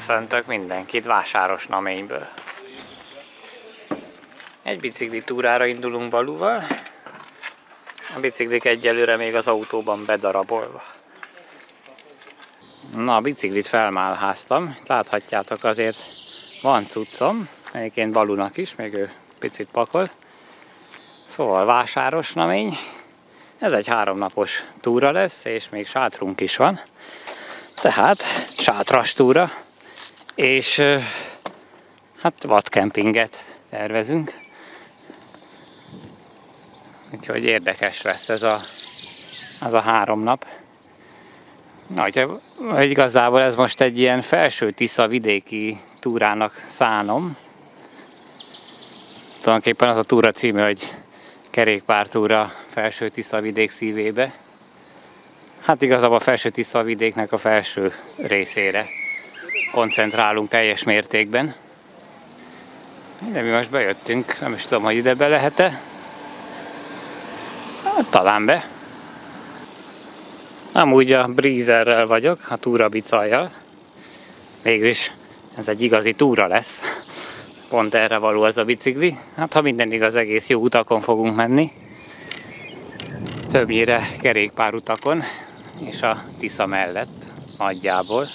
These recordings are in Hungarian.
Köszöntök mindenkit vásáros naményből. Egy bicikli túrára indulunk Baluval. A biciklik egyelőre még az autóban bedarabolva. Na, a biciklit felmálháztam. Láthatjátok azért van cuccom. Egyébként Balunak is, még ő picit pakol. Szóval vásáros namény. Ez egy háromnapos túra lesz, és még sátrunk is van. Tehát sátras túra, és hát vadkempinget tervezünk. Úgyhogy érdekes lesz ez a, az a három nap. Na, hogy igazából ez most egy ilyen felső Tisza vidéki túrának szánom. Tulajdonképpen az a túra címe, hogy kerékpártúra felső Tisza vidék szívébe. Hát igazából a felső Tisza vidéknek a felső részére koncentrálunk teljes mértékben. De mi most bejöttünk, nem is tudom, hogy ide be lehet-e. Hát, talán be. Amúgy a Breezerrel vagyok, a túrabicajjal. Mégis ez egy igazi túra lesz. Pont erre való ez a bicikli. Hát ha minden igaz, egész jó utakon fogunk menni. Többnyire kerékpárutakon és a Tisza mellett nagyjából.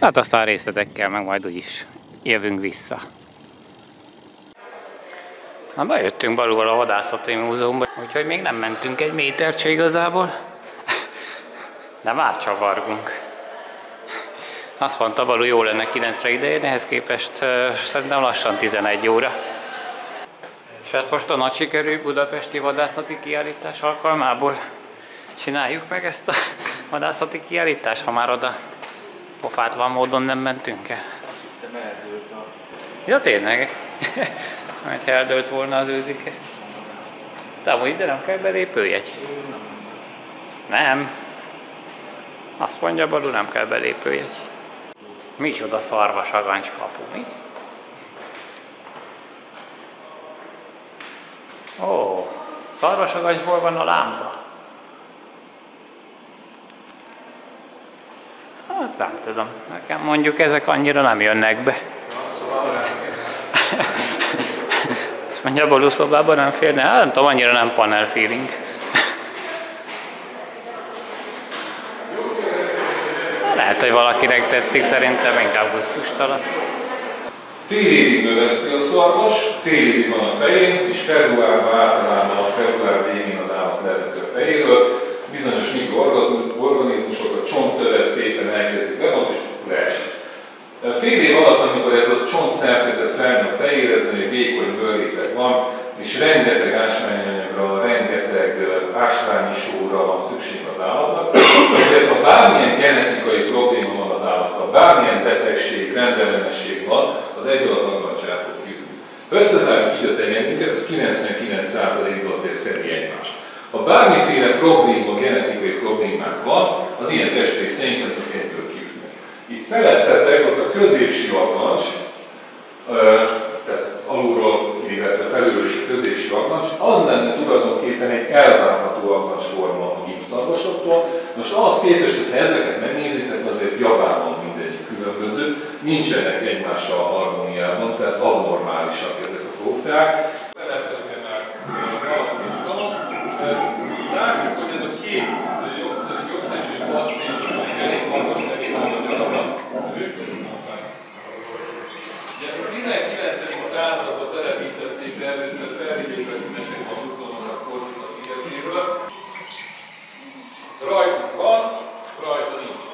Hát aztán a részletekkel meg majd úgyis jövünk vissza. Na, bejöttünk balul a vadászati múzeumba, úgyhogy még nem mentünk egy métert igazából. De már csavargunk. Azt mondta, Balú jó lenne 9-re idején, ehhez képest uh, szerintem lassan 11 óra. És ezt most a nagy sikerű budapesti vadászati kiállítás alkalmából csináljuk meg ezt a vadászati kiállítást, ha már oda pofátlan módon nem mentünk el. Ja tényleg? Mert eldőlt volna az őzike. De amúgy ide nem kell belépőjegy. Nem. Azt mondja Balú, nem kell belépőjegy. Micsoda szarvas agancs kapu, mi? Ó, szarvas agancsból van a lámpa. Hát nem tudom, nekem mondjuk ezek annyira nem jönnek be. Azt mondja, a szobában nem férne? Hát nem tudom, annyira nem panel feeling. Lehet, hogy valakinek tetszik, szerintem inkább gusztustalan. Fél évig növeszti a szarvas, fél évig van a fején, és februárban általában a február végén az állat levető fejéről, bizonyos mikroorganizmusok a csonttövet szépen elkezdik levont, és leesik. Fél év alatt, amikor ez a csont szerkezet felnő a fejére, ez egy vékony bőréteg van, és rengeteg ásványanyagra, rengeteg ásványi sóra van szükség az állatnak. Ezért, ha bármilyen genetikai probléma van az állattal, bármilyen betegség, rendellenesség van, az egyből az aggancsát fog jutni. Összezárjuk így a tenyerünket, az 99%-ban azért fedi egymást. Ha bármiféle probléma, genetikai problémák van, az ilyen testrészeinket azok egyből kifutnak. Itt felettetek ott a középső aggancs, tehát alulról, illetve felülről is a középső aggancs, az lenne tulajdonképpen egy elvárható aggancs forma a gipszarvasoktól. Most ahhoz képest, hogy ha ezeket megnézitek, azért javában mindegyik különböző, nincsenek egymással harmóniában, tehát abnormálisak ezek a trófeák. Hogy ez a két jogszes és balszés elég magas, elég magas darabban. Ugye a 19. században telepítették be először felvidékvetülesek a Hutononak Korsika szigetéről. Rajtunk van, rajta nincs.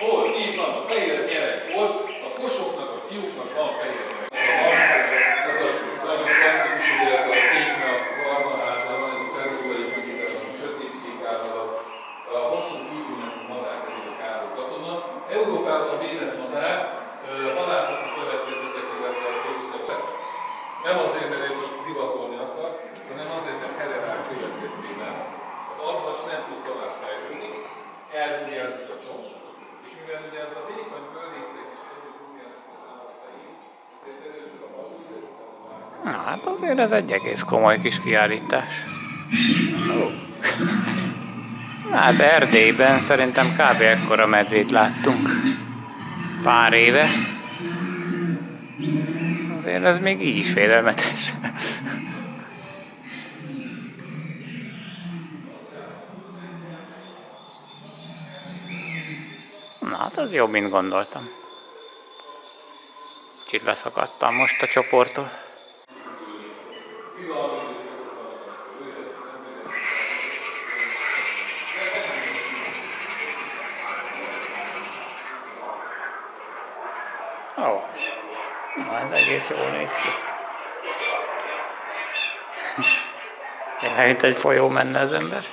Hol? Így van, a fehér nyerek volt, a kosoknak, a fiúknak van fehér nyerek. Ez a nagyon klasszikus, hogy ez a kéknek barna hátán van, ez a ceruzai középen van, sötét kék által a hosszú kívülnek a madár pedig a káros katona. Európában védett madár, halászati szövetkezetek, illetve a főszabad. Nem azért, mert ő most divatolni akar, hanem azért, mert Hererár következtében az aggacs nem tud tovább fejlődni, elhúgyázik a csomó, és mivel ugye ez a vékony földéknek is ezért húgyázik az állatait, ezért először a balúj, Na hát azért ez egy egész komoly kis kiállítás. Hát Erdélyben szerintem kb. ekkora medvét láttunk. pár éve. Azért ez még így is félelmetes. Na hát az jobb, mint gondoltam. Kicsit leszakadtam most a csoporttól. Ó, oh. Na, ez egész jól néz ki. Tényleg, mint egy folyó menne az ember.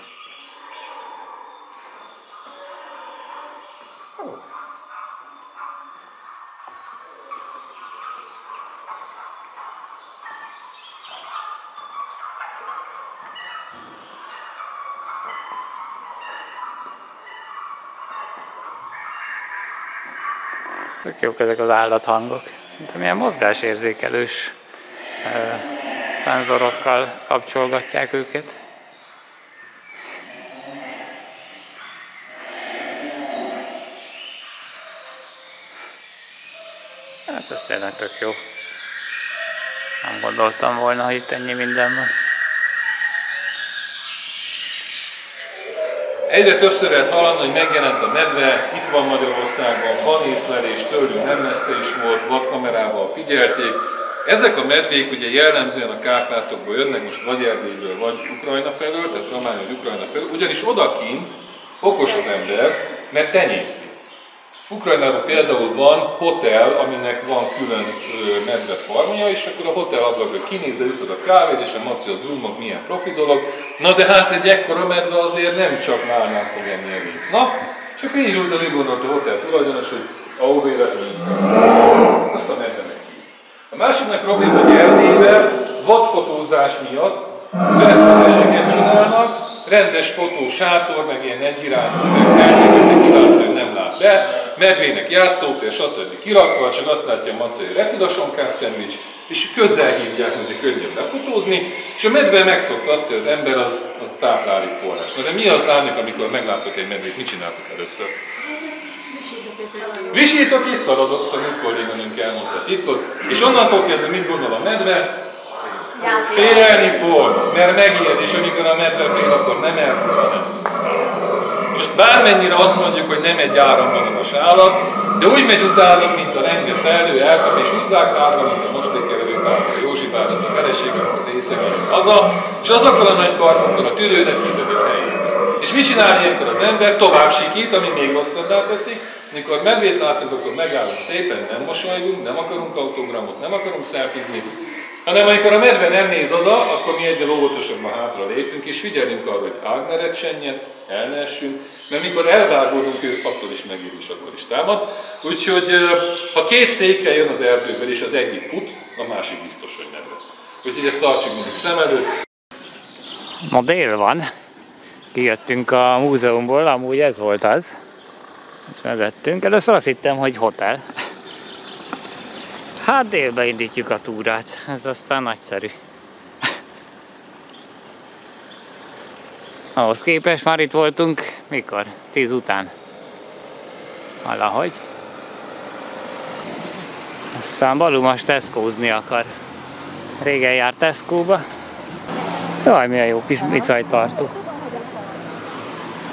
Tök jók ezek az állathangok. Szerintem ilyen mozgásérzékelős szenzorokkal kapcsolgatják őket. Hát ez tényleg tök jó. Nem gondoltam volna, hogy itt ennyi minden van. Egyre többször lehet hallani, hogy megjelent a medve, itt van Magyarországon, van észlelés, tőlünk nem messze is volt, vadkamerával figyelték. Ezek a medvék ugye jellemzően a Kárpátokból jönnek, most vagy Erdélyből, vagy Ukrajna felől, tehát Románia vagy Ukrajna felől, ugyanis odakint okos az ember, mert tenyészti. Ukrajnában például van hotel, aminek van külön medve farmja, és akkor a hotel ablakra kinézel, iszod a kávét, és a maci a drumok, milyen profi dolog. Na de hát egy ekkora medve azért nem csak málnát fog enni egész nap. És akkor így ült, úgy gondolt a hotel tulajdonos, hogy a véletlenül azt a medve A másiknak probléma, hogy Erdélyben vadfotózás miatt retteneteseket csinálnak, rendes fotó, sátor, meg ilyen egyirányú üvegterméket, kilátszó, hogy nem lát be, medvének játszótér, stb. kirakva, csak azt látja a maca, hogy repidasonkás szendvics, és közel hívják, hogy könnyebb lefotózni, és a medve megszokta azt, hogy az ember az, az táplálék forrás. Na de mi az lányok, amikor megláttok egy medvét, mit csináltok először? Visítok és szaladok, a kolléganőnk elmondta a titkot, és onnantól kezdve mit gondol a medve? Félelni fog, mert megijed, és amikor a medve fél, akkor nem hanem most bármennyire azt mondjuk, hogy nem egy áramvonalas állat, de úgy megy utána, mint a lenge szellő, elkap, és úgy vág hátra, mint a moslékkeverő fába, a Józsi bácsi, a felesége, a részegen haza, és azokkal a nagy karmokkal a tüdődet kiszedi a helyét. És mit csinál ilyenkor az ember? Tovább sikít, ami még rosszabbá teszi. Mikor medvét látunk, akkor megállunk szépen, nem mosolygunk, nem akarunk autogramot, nem akarunk szelfizni, hanem amikor a medve nem néz oda, akkor mi egyre óvatosabban hátra lépünk, és figyelünk arra, hogy ág ne el ne essünk, mert mikor elvágódunk, ő attól is megír, és akkor is támad. Úgyhogy ha két székkel jön az erdőben, és az egyik fut, a másik biztos, hogy medve. Úgyhogy ezt tartsuk mindig szem előtt. Ma dél van. Kijöttünk a múzeumból, amúgy ez volt az. Itt mögöttünk. Először azt hittem, hogy hotel. Hát délbe indítjuk a túrát. Ez aztán nagyszerű. Ahhoz képest már itt voltunk, mikor? Tíz után. Valahogy. Aztán Balú most Tesco-zni akar. Régen járt Tesco-ba. Jaj, milyen jó kis bicajtartó.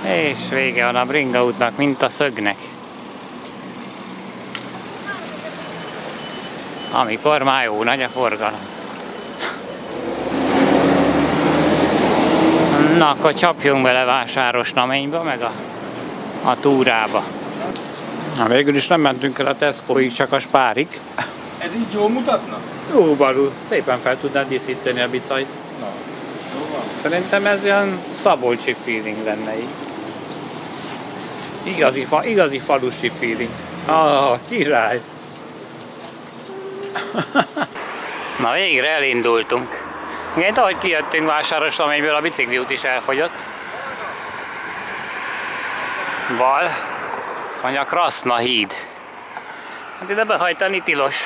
És vége van a bringa útnak, mint a szögnek. Amikor már jó nagy a forgalom. Na, akkor csapjunk bele vásáros naményba, meg a, a túrába. Na, végül is nem mentünk el a Tesco-ig, csak a spárig. Ez így jól mutatna? Jó, Balú, szépen fel tudnád díszíteni a bicajt. Na, jó van. Szerintem ez ilyen szabolcsi feeling lenne így. Igazi, fa, igazi falusi feeling. Ah, király! Na végre elindultunk. Igen, ahogy kijöttünk vásáros amennyből a bicikliút is elfogyott. Bal, azt mondja Kraszna híd. Hát ide behajtani tilos.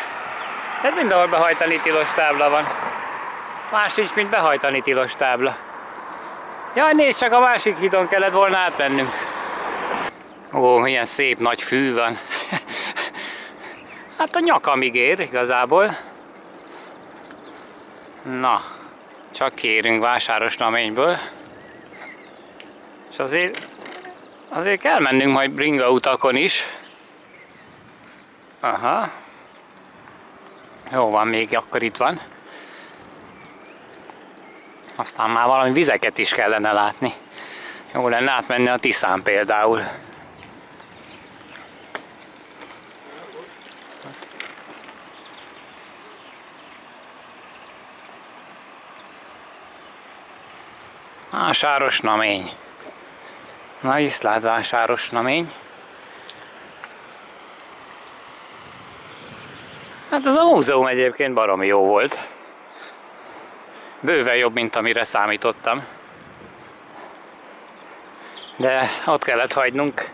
Hát mindenhol behajtani tilos tábla van. Más nincs, mint behajtani tilos tábla. Jaj, nézd csak, a másik hídon kellett volna átmennünk. Ó, milyen szép nagy fű van. Hát a nyakamig ér igazából. Na, csak kérünk vásáros naményből. És azért, azért kell mennünk majd bringa utakon is. Aha. Jó van, még akkor itt van. Aztán már valami vizeket is kellene látni. Jó lenne átmenni a Tiszán például. Vásáros namény. Na, Iszlád vásáros namény. Hát ez a múzeum egyébként baromi jó volt. Bőven jobb, mint amire számítottam. De ott kellett hagynunk.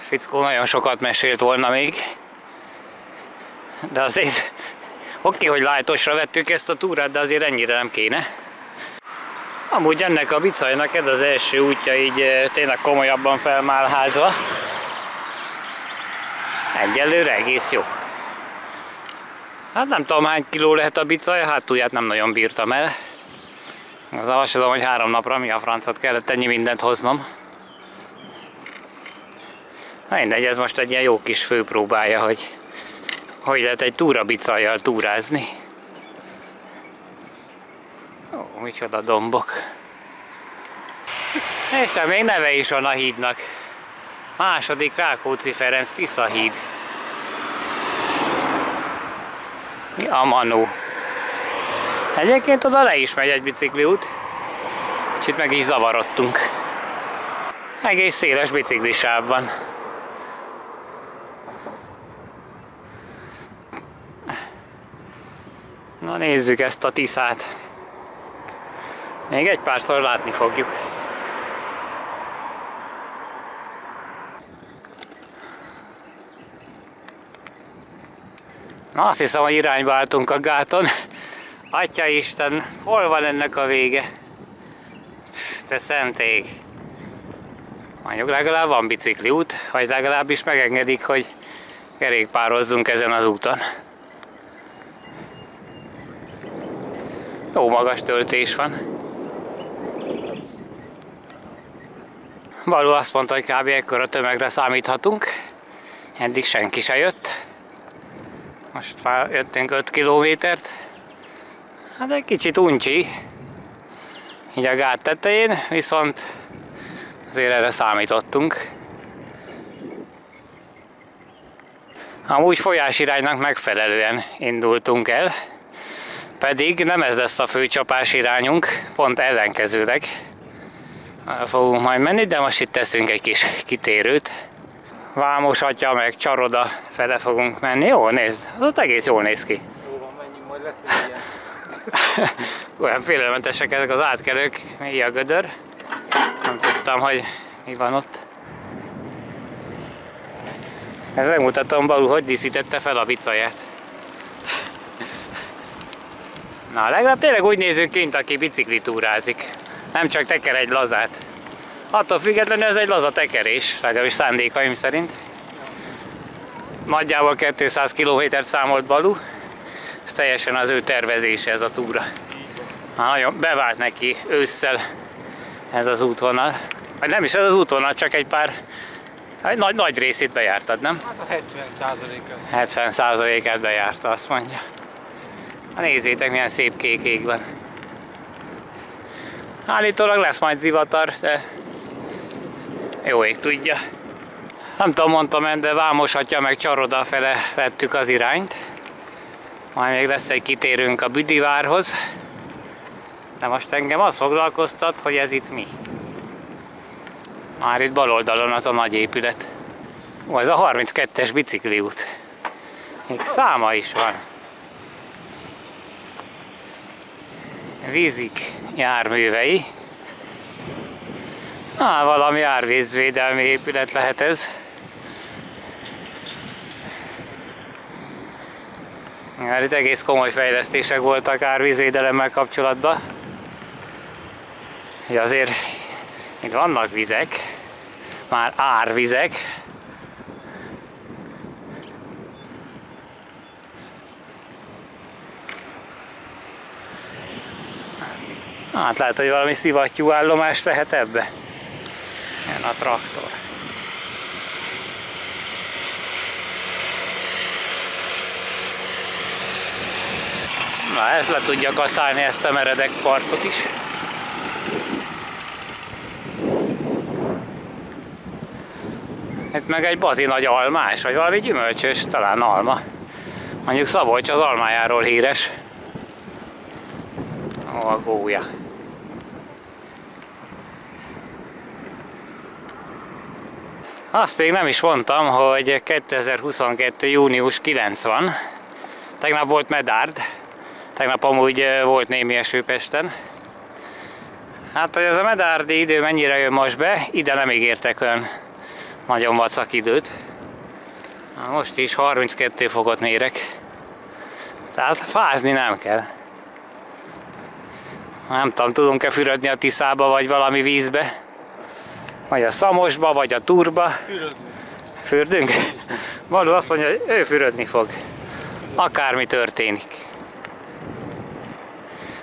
Fickó nagyon sokat mesélt volna még. De azért oké, hogy lájtosra vettük ezt a túrát, de azért ennyire nem kéne. Amúgy ennek a bicajnak ez az első útja így eh, tényleg komolyabban felmálházva. Egyelőre egész jó. Hát nem tudom hány kiló lehet a bicaj, hátulját nem nagyon bírtam el. Az azt tudom, hogy három napra mi a francot kellett ennyi mindent hoznom. Na mindegy, ez most egy ilyen jó kis főpróbája, hogy hogy lehet egy túra bicajjal túrázni. Ó, micsoda dombok. És még neve is van a hídnak. Második Rákóczi Ferenc Tisza híd. Mi a manó? Egyébként oda le is megy egy bicikliút. Kicsit meg is zavarodtunk. Egész széles biciklisáv van. Na nézzük ezt a Tiszát. Még egy párszor látni fogjuk. Na azt hiszem, hogy irányba álltunk a gáton. Atya Isten, hol van ennek a vége? Te szent ég. Mondjuk legalább van bicikliút, vagy legalábbis megengedik, hogy kerékpározzunk ezen az úton. Jó magas töltés van. Balú azt mondta, hogy kb. ekkora tömegre számíthatunk. Eddig senki se jött. Most már jöttünk 5 kilométert. Hát egy kicsit uncsi. Így a gát tetején, viszont azért erre számítottunk. Amúgy folyásiránynak megfelelően indultunk el, pedig nem ez lesz a főcsapás irányunk, pont ellenkezőleg fogunk majd menni, de most itt teszünk egy kis kitérőt. Vámos atya, meg Csaroda fele fogunk menni. Jó, nézd, az ott egész jól néz ki. Jó van, menjünk, majd lesz még ilyen. Olyan félelmetesek ezek az átkelők, mi a gödör. Nem tudtam, hogy mi van ott. Ez megmutatom Balú, hogy díszítette fel a bicaját. Na, legalább tényleg úgy nézünk kint, aki biciklitúrázik. Nem csak teker egy lazát. Attól függetlenül ez egy laza tekerés, legalábbis szándékaim szerint. Nagyjából 200 km számolt Balú. Ez teljesen az ő tervezése ez a túra. Már nagyon bevált neki ősszel ez az útvonal. Vagy nem is ez az útvonal, csak egy pár egy nagy, nagy részét bejártad, nem? Hát a 70 százaléka. 70 százalékát bejárta, azt mondja. Na nézzétek, milyen szép kék ég van. Állítólag lesz majd zivatar, de jó ég tudja. Nem tudom, mondtam, de Vámos atya meg Csaroda fele vettük az irányt. Majd még lesz egy kitérünk a Büdivárhoz. De most engem az foglalkoztat, hogy ez itt mi. Már itt bal oldalon az a nagy épület. Ó, ez a 32-es bicikliút. Még száma is van. Vízik járművei. Á, valami árvízvédelmi épület lehet ez. Mert itt egész komoly fejlesztések voltak árvízvédelemmel kapcsolatban. Hogy azért itt vannak vizek, már árvizek. Hát lehet, hogy valami szivattyú állomást lehet ebbe. Jön a traktor. Na, ezt le tudja kaszálni ezt a meredek partot is. Itt meg egy bazi nagy almás, vagy valami gyümölcsös, talán alma. Mondjuk Szabolcs az almájáról híres. Ó, a gólya. Azt még nem is mondtam, hogy 2022. június 9 van. Tegnap volt Medárd. Tegnap amúgy volt némi eső Pesten. Hát, hogy ez a medárdi idő mennyire jön most be, ide nem ígértek olyan nagyon vacak időt. Most is 32 fokot mérek. Tehát fázni nem kell. Nem tudom, tudunk-e fürödni a Tiszába, vagy valami vízbe? Vagy a Szamosba, vagy a Turba. Fürödni. Fürdünk? Való azt mondja, hogy ő fürödni fog. Akármi történik.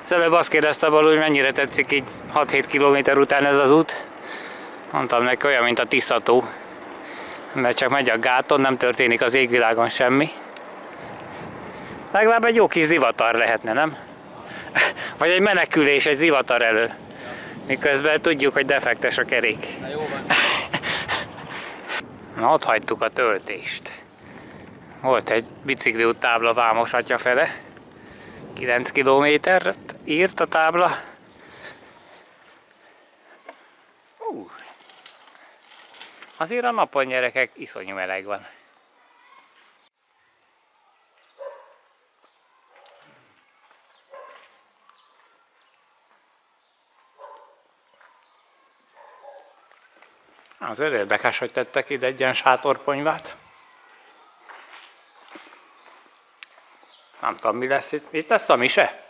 Az előbb azt kérdezte Balú, hogy mennyire tetszik így 6-7 km után ez az út. Mondtam neki olyan, mint a Tiszató. Mert csak megy a gáton, nem történik az égvilágon semmi. Legalább egy jó kis zivatar lehetne, nem? Vagy egy menekülés egy zivatar elől. Miközben tudjuk, hogy defektes a kerék. Na jó van. Na, ott hagytuk a töltést. Volt egy bicikliút tábla Vámos atya fele. 9 kilométert írt a tábla. Ú. Azért a napon gyerekek iszonyú meleg van. Az érdekes, hogy tettek ide egy ilyen sátorponyvát. Nem tudom, mi lesz itt. Itt lesz a mise?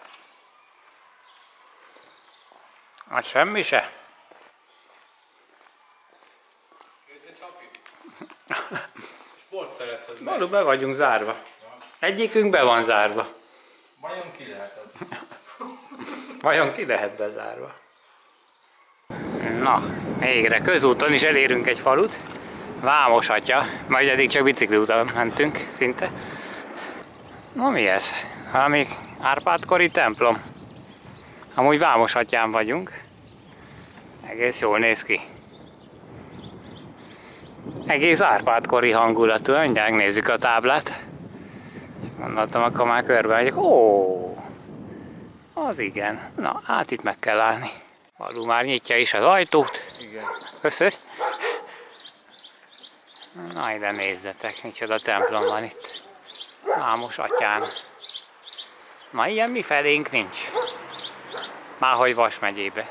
Hát semmi se. Sport szerethez meg. Való be vagyunk zárva. Egyikünk be van zárva. Vajon ki lehet? Vajon ki lehet bezárva? Na, végre közúton is elérünk egy falut. Vámos atya, majd eddig csak bicikliúton mentünk szinte. Na mi ez? Valami Árpádkori templom. Amúgy Vámos atyán vagyunk. Egész jól néz ki. Egész Árpádkori hangulatú, mindjárt nézzük a táblát. Gondoltam, akkor már körbe megyek. Ó, az igen. Na, hát itt meg kell állni. Való már nyitja is az ajtót. Igen. Köszönj. Na ide nézzetek, micsoda templom van itt. Vámos atyán. Ma ilyen mi felénk nincs. Márhogy Vas megyébe.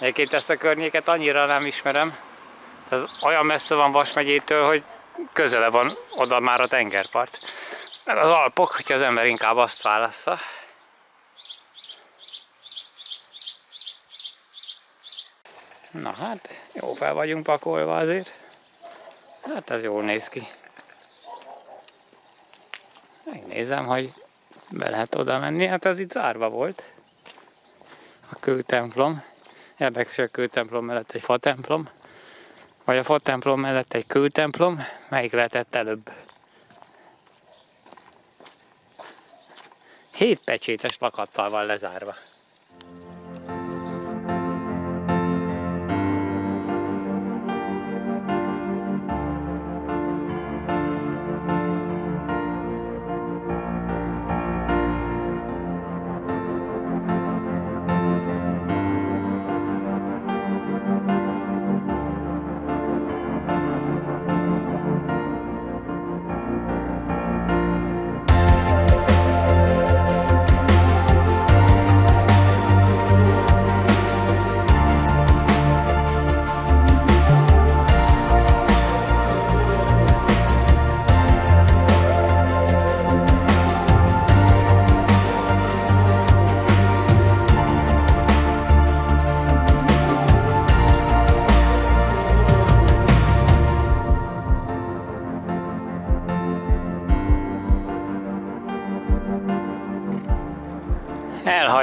Egyébként ezt a környéket annyira nem ismerem. Ez olyan messze van Vas megyétől, hogy közele van oda már a tengerpart. Meg az Alpok, hogyha az ember inkább azt válassza. Na hát, jó fel vagyunk pakolva azért. Hát ez jól néz ki. Megnézem, hogy be lehet oda menni. Hát ez itt zárva volt. A kőtemplom. Érdekes, a kőtemplom mellett egy fatemplom. Vagy a fatemplom mellett egy kőtemplom. Melyik lehetett előbb? Hét pecsétes plakattal van lezárva.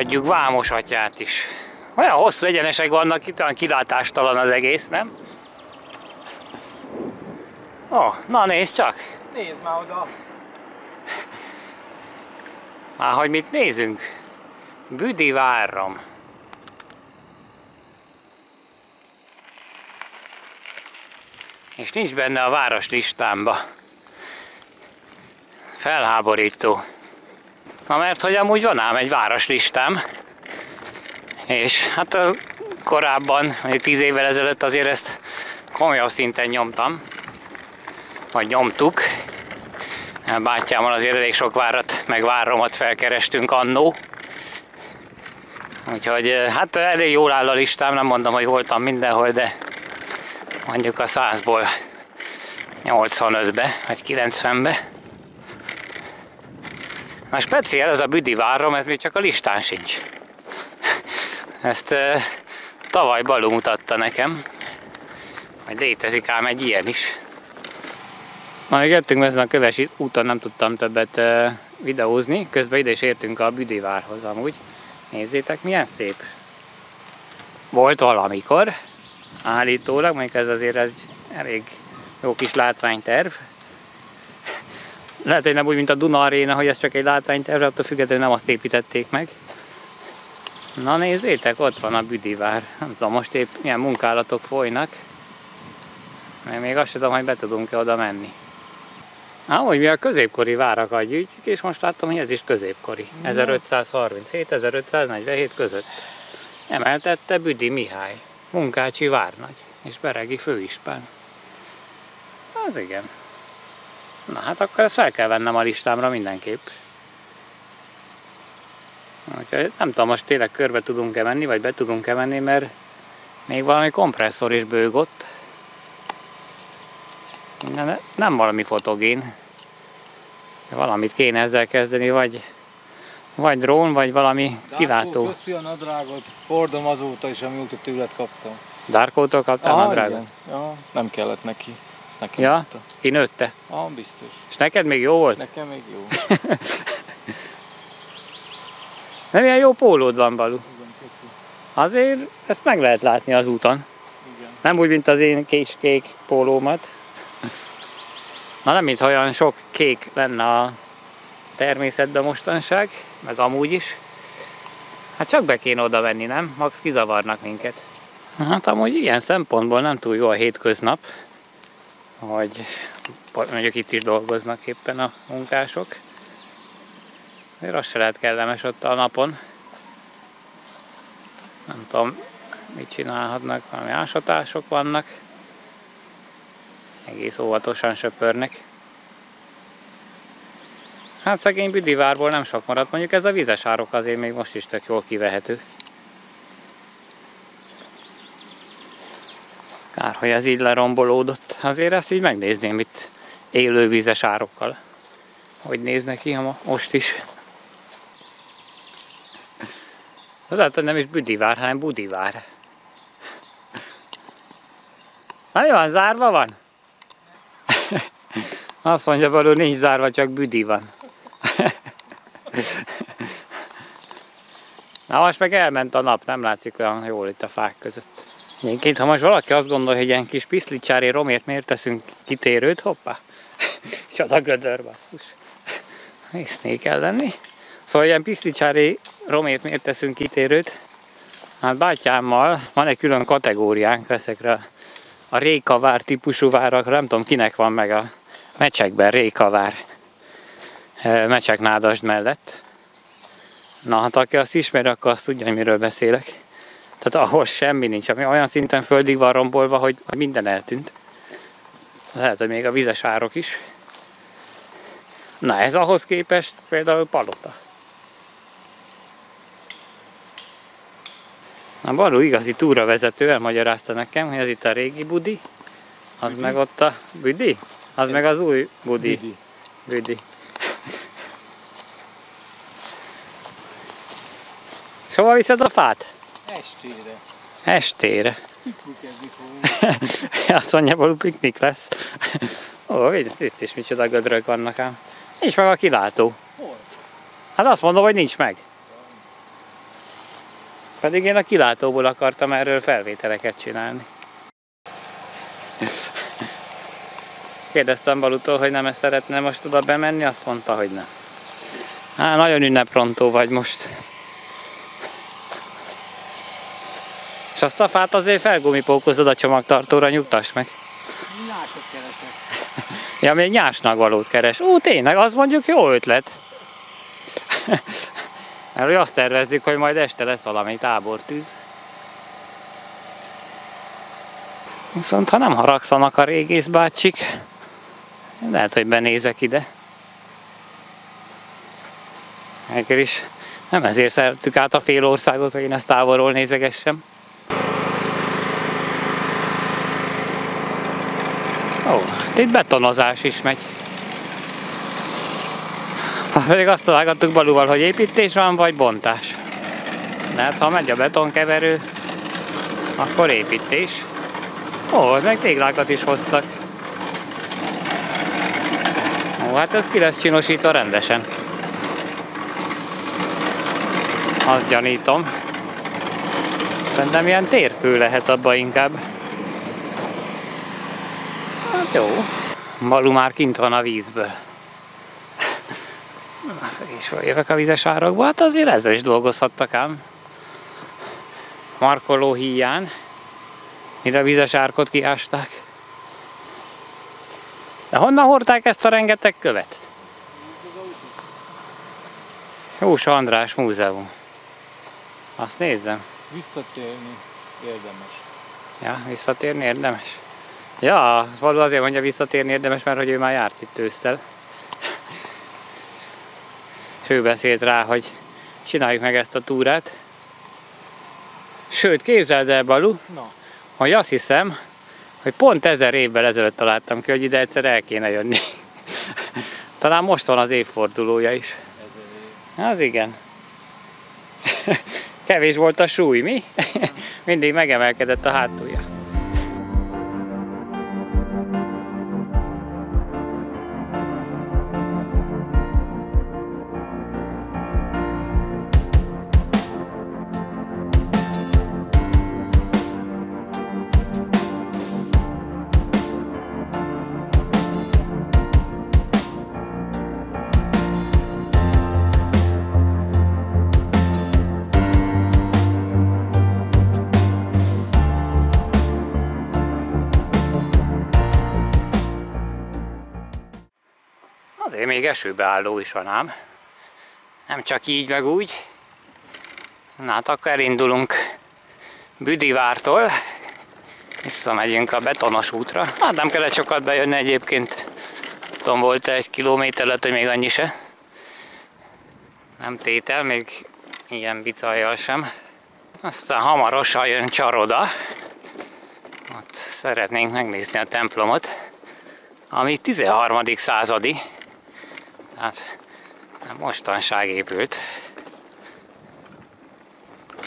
Elhagyjuk Vámos atyát is. Olyan hosszú egyenesek vannak itt, olyan kilátástalan az egész, nem? Ó, oh, na nézd csak! Nézd már oda! Már hogy mit nézünk? Büdi várom. És nincs benne a város listámba. Felháborító. Na mert hogy amúgy van ám egy városlistám. És hát a korábban, mondjuk 10 évvel ezelőtt azért ezt komolyabb szinten nyomtam. Vagy nyomtuk. Bátyámmal azért elég sok várat, meg váromat felkerestünk annó. Úgyhogy hát elég jól áll a listám, nem mondom, hogy voltam mindenhol, de mondjuk a 100-ból 85-be, vagy 90-be. Na speciál ez a Büdi várom, ez még csak a listán sincs. Ezt e, tavaly Balú mutatta nekem, hogy létezik ám egy ilyen is. Ma még jöttünk ezen a kövesi úton, nem tudtam többet e, videózni, közben ide is értünk a Büdivárhoz amúgy. Nézzétek, milyen szép. Volt valamikor, állítólag, mondjuk ez azért egy elég jó kis látványterv. Lehet, hogy nem úgy, mint a Duna Arena, hogy ez csak egy látványterv, attól függetlenül nem azt építették meg. Na nézzétek, ott van a Büdivár. Nem tudom, most épp milyen munkálatok folynak. Mert még azt sem tudom, hogy be tudunk-e oda menni. Na, hogy mi a középkori várakat gyűjtjük, és most láttam, hogy ez is középkori. 1537-1547 között. Emeltette Büdi Mihály, Munkácsi várnagy és Beregi főispán. Az igen. Na hát akkor ezt fel kell vennem a listámra mindenképp. Úgyhogy nem tudom, most tényleg körbe tudunk-e menni, vagy be tudunk-e menni, mert még valami kompresszor is bőgott. Nem valami fotogén. Valamit kéne ezzel kezdeni, vagy, vagy drón, vagy valami kilátó. Köszi a nadrágot, hordom azóta is, amióta tőled kaptam. Darkótól kaptál Ah, nadrágot? igen. Ja, nem kellett neki. Ezt nekem Ja, adta. kinőtte. Ah, biztos. És neked még jó volt? Nekem még jó. Nem ilyen jó pólód van, Balu. Igen, köszi. Azért ezt meg lehet látni az úton. Igen. Nem úgy, mint az én kis kék pólómat. Na nem, mintha olyan sok kék lenne a természetben mostanság, meg amúgy is. Hát csak be kéne oda venni, nem? Max kizavarnak minket. Hát amúgy ilyen szempontból nem túl jó a hétköznap, hogy mondjuk itt is dolgoznak éppen a munkások. Azért az se lehet kellemes ott a napon. Nem tudom, mit csinálhatnak, valami ásatások vannak. Egész óvatosan söpörnek. Hát szegény Büdivárból nem sok maradt, mondjuk ez a vizes árok azért még most is tök jól kivehető. Kár, hogy ez így lerombolódott. Azért ezt így megnézném itt élő vízes árokkal. Hogy néz neki ha most is. Az lehet, hogy nem is Büdivár, hanem Budivár. Na jó, zárva van? Azt mondja való, nincs zárva, csak büdi van. Na most meg elment a nap, nem látszik olyan jól itt a fák között. Egyébként, ha most valaki azt gondolja, hogy ilyen kis piszlicsári romért miért teszünk kitérőt, hoppá, és az a gödör basszus. Észné kell lenni. Szóval ilyen piszlicsári romért miért teszünk kitérőt? Hát bátyámmal van egy külön kategóriánk ezekre a rékavár típusú várakra, nem tudom kinek van meg a mecsekben rékavár mecseknádasd mellett. Na hát aki azt ismeri, akkor azt tudja, hogy miről beszélek. Tehát ahol semmi nincs, ami olyan szinten földig van rombolva, hogy minden eltűnt. Lehet, hogy még a vizes árok is. Na ez ahhoz képest például palota. A Balú igazi túravezető elmagyarázta nekem, hogy ez itt a régi budi, az Büdi. meg ott a büdi, az meg az új budi. Büdi. Büdi. És hova viszed a fát? Estére. Estére. Piknikezni fogunk. Azt mondja, piknik lesz. Ó, itt, itt is micsoda gödrök vannak ám. Nincs meg a kilátó. Hol? Hát azt mondom, hogy nincs meg. Pedig én a kilátóból akartam erről felvételeket csinálni. Kérdeztem Balutól, hogy nem -e szeretne most oda bemenni, azt mondta, hogy nem. Há, nagyon ünneprontó vagy most. És azt a fát azért felgumipókozod a csomagtartóra, nyugtass meg. Nyásot keresek. Ja, még nyásnak valót keres. Ú, tényleg, az mondjuk jó ötlet. Mert hogy azt tervezzük, hogy majd este lesz valami tábortűz. Viszont ha nem haragszanak a régész bácsik, lehet, hogy benézek ide. Ekkor is nem ezért szerettük át a fél országot, hogy én ezt távolról nézegessem. Ó, itt betonozás is megy. Pedig azt találgattuk Balúval, hogy építés van, vagy bontás. Mert ha megy a betonkeverő, akkor építés. Ó, meg téglákat is hoztak. Ó, hát ez ki lesz csinosítva rendesen. Azt gyanítom. Szerintem ilyen térkő lehet abba inkább. Jó. Balú már kint van a vízből. És jövök a vizes árokba, hát azért ezzel is dolgozhattak ám. Markoló híján. Mire a vizes árkot kiásták. De honnan hordták ezt a rengeteg követ? Jós András Múzeum. Azt nézzem. Visszatérni érdemes. Ja, visszatérni érdemes. Ja, való azért mondja visszatérni érdemes, mert hogy ő már járt itt ősszel. És ő beszélt rá, hogy csináljuk meg ezt a túrát. Sőt, képzeld el, Balu, Na, hogy azt hiszem, hogy pont ezer évvel ezelőtt találtam ki, hogy ide egyszer el kéne jönni. Talán most van az évfordulója is. ezer év. Az igen. Kevés volt a súly, mi? Mindig megemelkedett a hátulja. Esőbeálló is van ám. Nem csak így, meg úgy. Na hát akkor elindulunk Büdivártól. Visszamegyünk a betonos útra. Hát nem kellett sokat bejönni egyébként. Tudom, volt egy kilométer lett, hogy még annyi se. Nem tétel, még ilyen bicajjal sem. Aztán hamarosan jön Csaroda. Ott szeretnénk megnézni a templomot, ami 13. századi. Hát mostanság épült.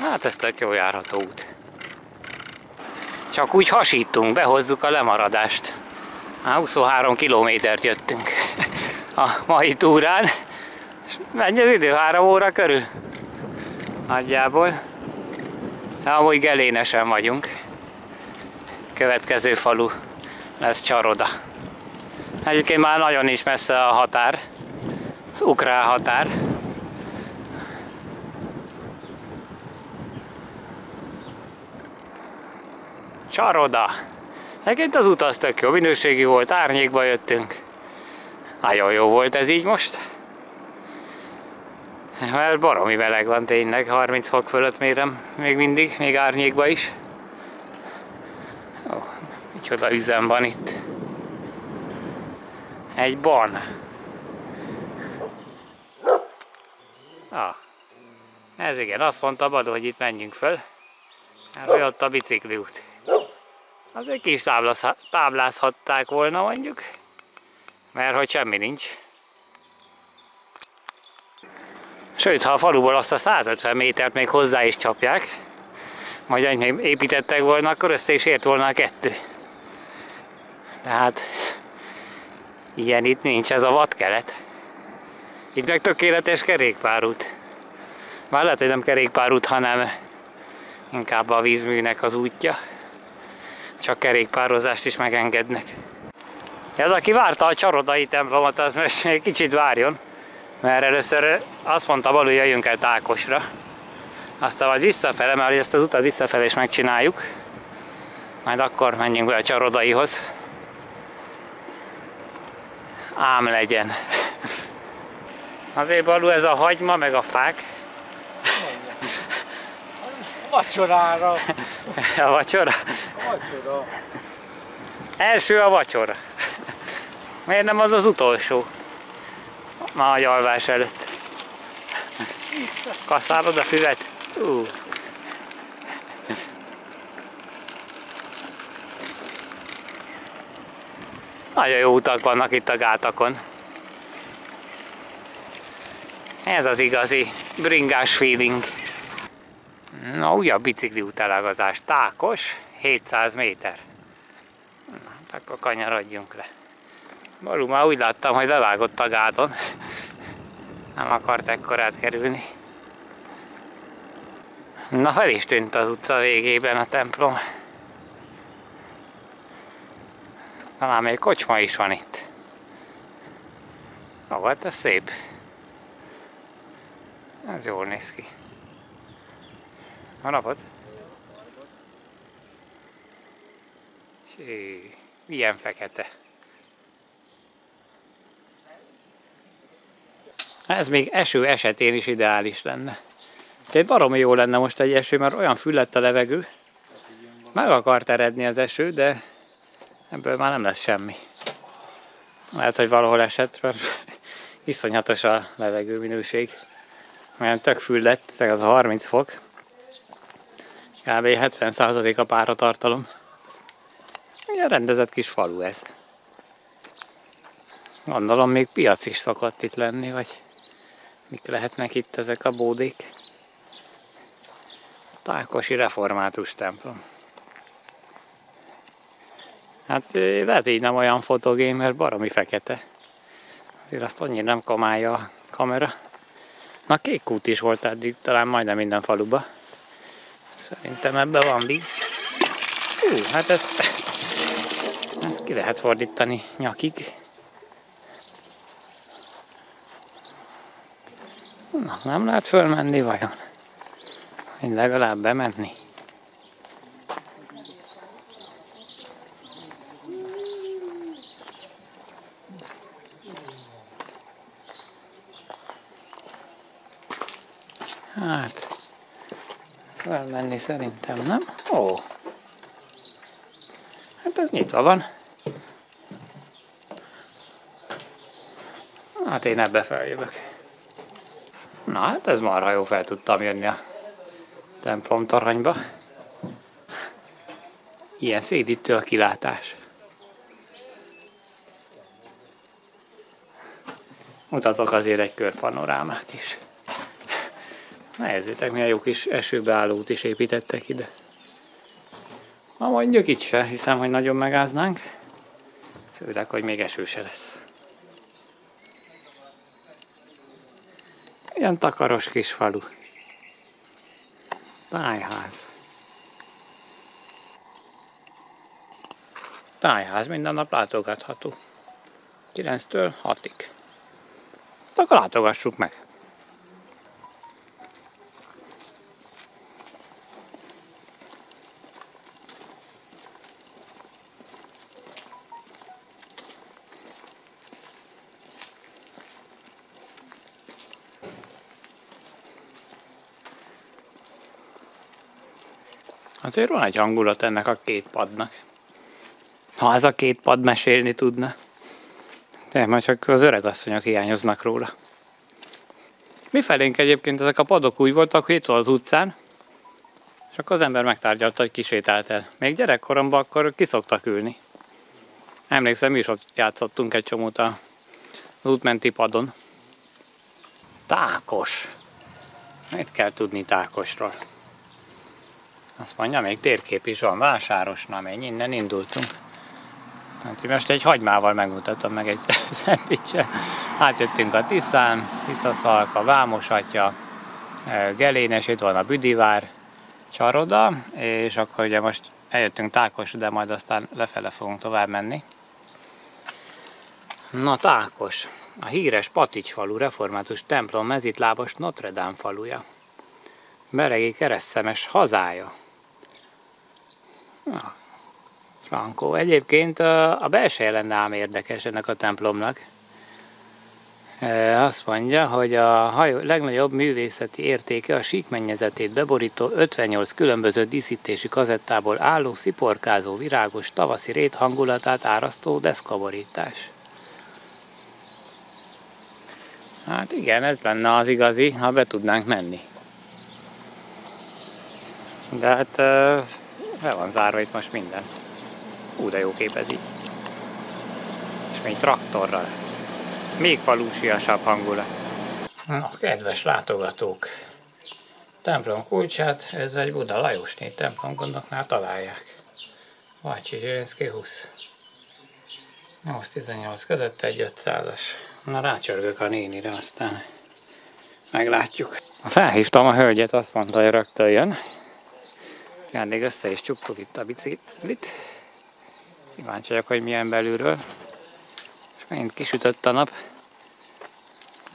Hát ez tök jó járható út. Csak úgy hasítunk, behozzuk a lemaradást. Már 23 kilométert jöttünk a mai túrán. És mennyi az idő? 3 óra körül? Nagyjából. De amúgy gelénesen vagyunk. Következő falu lesz Csaroda. Egyébként már nagyon is messze a határ az ukrán határ. Csaroda. Egyébként az út az tök jó, minőségi volt, árnyékba jöttünk. Nagyon jó volt ez így most. Mert baromi meleg van tényleg, 30 fok fölött mérem még mindig, még árnyékba is. Ó, micsoda üzem van itt. Egy ban. Ah, ez igen, azt mondta Badó, hogy itt menjünk föl. Hát ott a bicikliút. Azért ki is tábláz, táblázhatták volna mondjuk. Mert hogy semmi nincs. Sőt, ha a faluból azt a 150 métert még hozzá is csapják, majd annyit építettek volna, akkor össze is ért volna a kettő. Tehát ilyen itt nincs, ez a vadkelet. Itt meg tökéletes kerékpárút. Már lehet, hogy nem kerékpárút, hanem inkább a vízműnek az útja. Csak kerékpározást is megengednek. Ez, aki várta a csarodai templomot, az most egy kicsit várjon. Mert először azt mondta hogy jöjjünk el Tákosra. Aztán majd visszafele, mert ezt az utat visszafele is megcsináljuk. Majd akkor menjünk be a csarodaihoz. Ám legyen. Azért Balú ez a hagyma, meg a fák. Vacsorára. A vacsora? A vacsora. Első a vacsora. Miért nem az az utolsó? Ma a gyalvás előtt. Kaszálod a füvet? Uh. Nagyon jó utak vannak itt a gátakon. Ez az igazi bringás feeling. Na, újabb bicikli utálágazás. Tákos, 700 méter. Na, akkor kanyarodjunk le. Balú már úgy láttam, hogy bevágott a gáton. Nem akart ekkorát kerülni. Na fel is tűnt az utca végében a templom. Talán még kocsma is van itt. Ó, hát ez szép. Ez jól néz ki. A napot? Sű, ilyen fekete. Ez még eső esetén is ideális lenne. Tehát baromi jó lenne most egy eső, mert olyan füllett a levegő. Meg akart eredni az eső, de ebből már nem lesz semmi. Lehet, hogy valahol esett, mert iszonyatos a levegő minőség. Olyan tök füllett, az a 30 fok. Kb. 70% a páratartalom. Ilyen rendezett kis falu ez. Gondolom még piac is szokott itt lenni, vagy mik lehetnek itt ezek a bódék. Tákosi református templom. Hát lehet így nem olyan fotogén, mert baromi fekete. Azért azt annyira nem kamálja a kamera. Na kék kút is volt eddig, talán majdnem minden faluba. Szerintem ebben van víz. Hú, hát ezt, ezt ki lehet fordítani nyakig. Na, nem lehet fölmenni vajon? Vagy legalább bemenni? Hát, felmenni szerintem nem. Ó, hát ez nyitva van. Hát én ebbe feljövök. Na hát ez marha jó fel tudtam jönni a templom toronyba. Ilyen szédítő a kilátás. Mutatok azért egy körpanorámát is. Nézzétek, milyen jó kis esőbeállót is építettek ide. Ma mondjuk itt se, hiszem, hogy nagyon megáznánk. Főleg, hogy még eső se lesz. Ilyen takaros kis falu. Tájház. Tájház minden nap látogatható. 9-től 6-ig. Akkor látogassuk meg. Azért van egy hangulat ennek a két padnak. Ha ez a két pad mesélni tudna. De már csak az öreg asszonyok hiányoznak róla. Mi felénk egyébként ezek a padok úgy voltak, hogy itt az utcán, és akkor az ember megtárgyalta, hogy kisétált el. Még gyerekkoromban akkor kiszoktak ülni. Emlékszem, mi is ott játszottunk egy csomót az útmenti padon. Tákos. Mit kell tudni Tákosról? Azt mondja, még térkép is van, vásáros namény, innen indultunk. Hát most egy hagymával megmutatom meg egy szendvicset. Átjöttünk a Tiszán, Tiszaszalka, Vámos atya, Gelénes, itt van a Büdivár, csaroda, és akkor ugye most eljöttünk Tákos, de majd aztán lefele fogunk tovább menni. Na Tákos, a híres Patics falu református templom mezitlábos Notre Dame faluja. Beregi keresztemes hazája. Na, Frankó. Egyébként a, a belseje lenne ám érdekes ennek a templomnak. Azt mondja, hogy a hajó legnagyobb művészeti értéke a síkmennyezetét beborító 58 különböző díszítési kazettából álló, sziporkázó, virágos, tavaszi rét hangulatát árasztó deszkaborítás. Hát igen, ez lenne az igazi, ha be tudnánk menni. De hát fel van zárva itt most minden. Ú, de jó kép ez így. És még traktorral. Még falúsiasabb hangulat. Na, kedves látogatók! Templom kulcsát, ez egy Buda Lajosné templom gondoknál találják. Vajcsi Zsirinszki 20. 8-18 között egy 500-as. Na rácsörgök a nénire, aztán meglátjuk. Felhívtam a hölgyet, azt mondta, hogy rögtön jön. Még össze is csuktuk itt a biciklit. Kíváncsi vagyok, hogy milyen belülről. És megint kisütött a nap.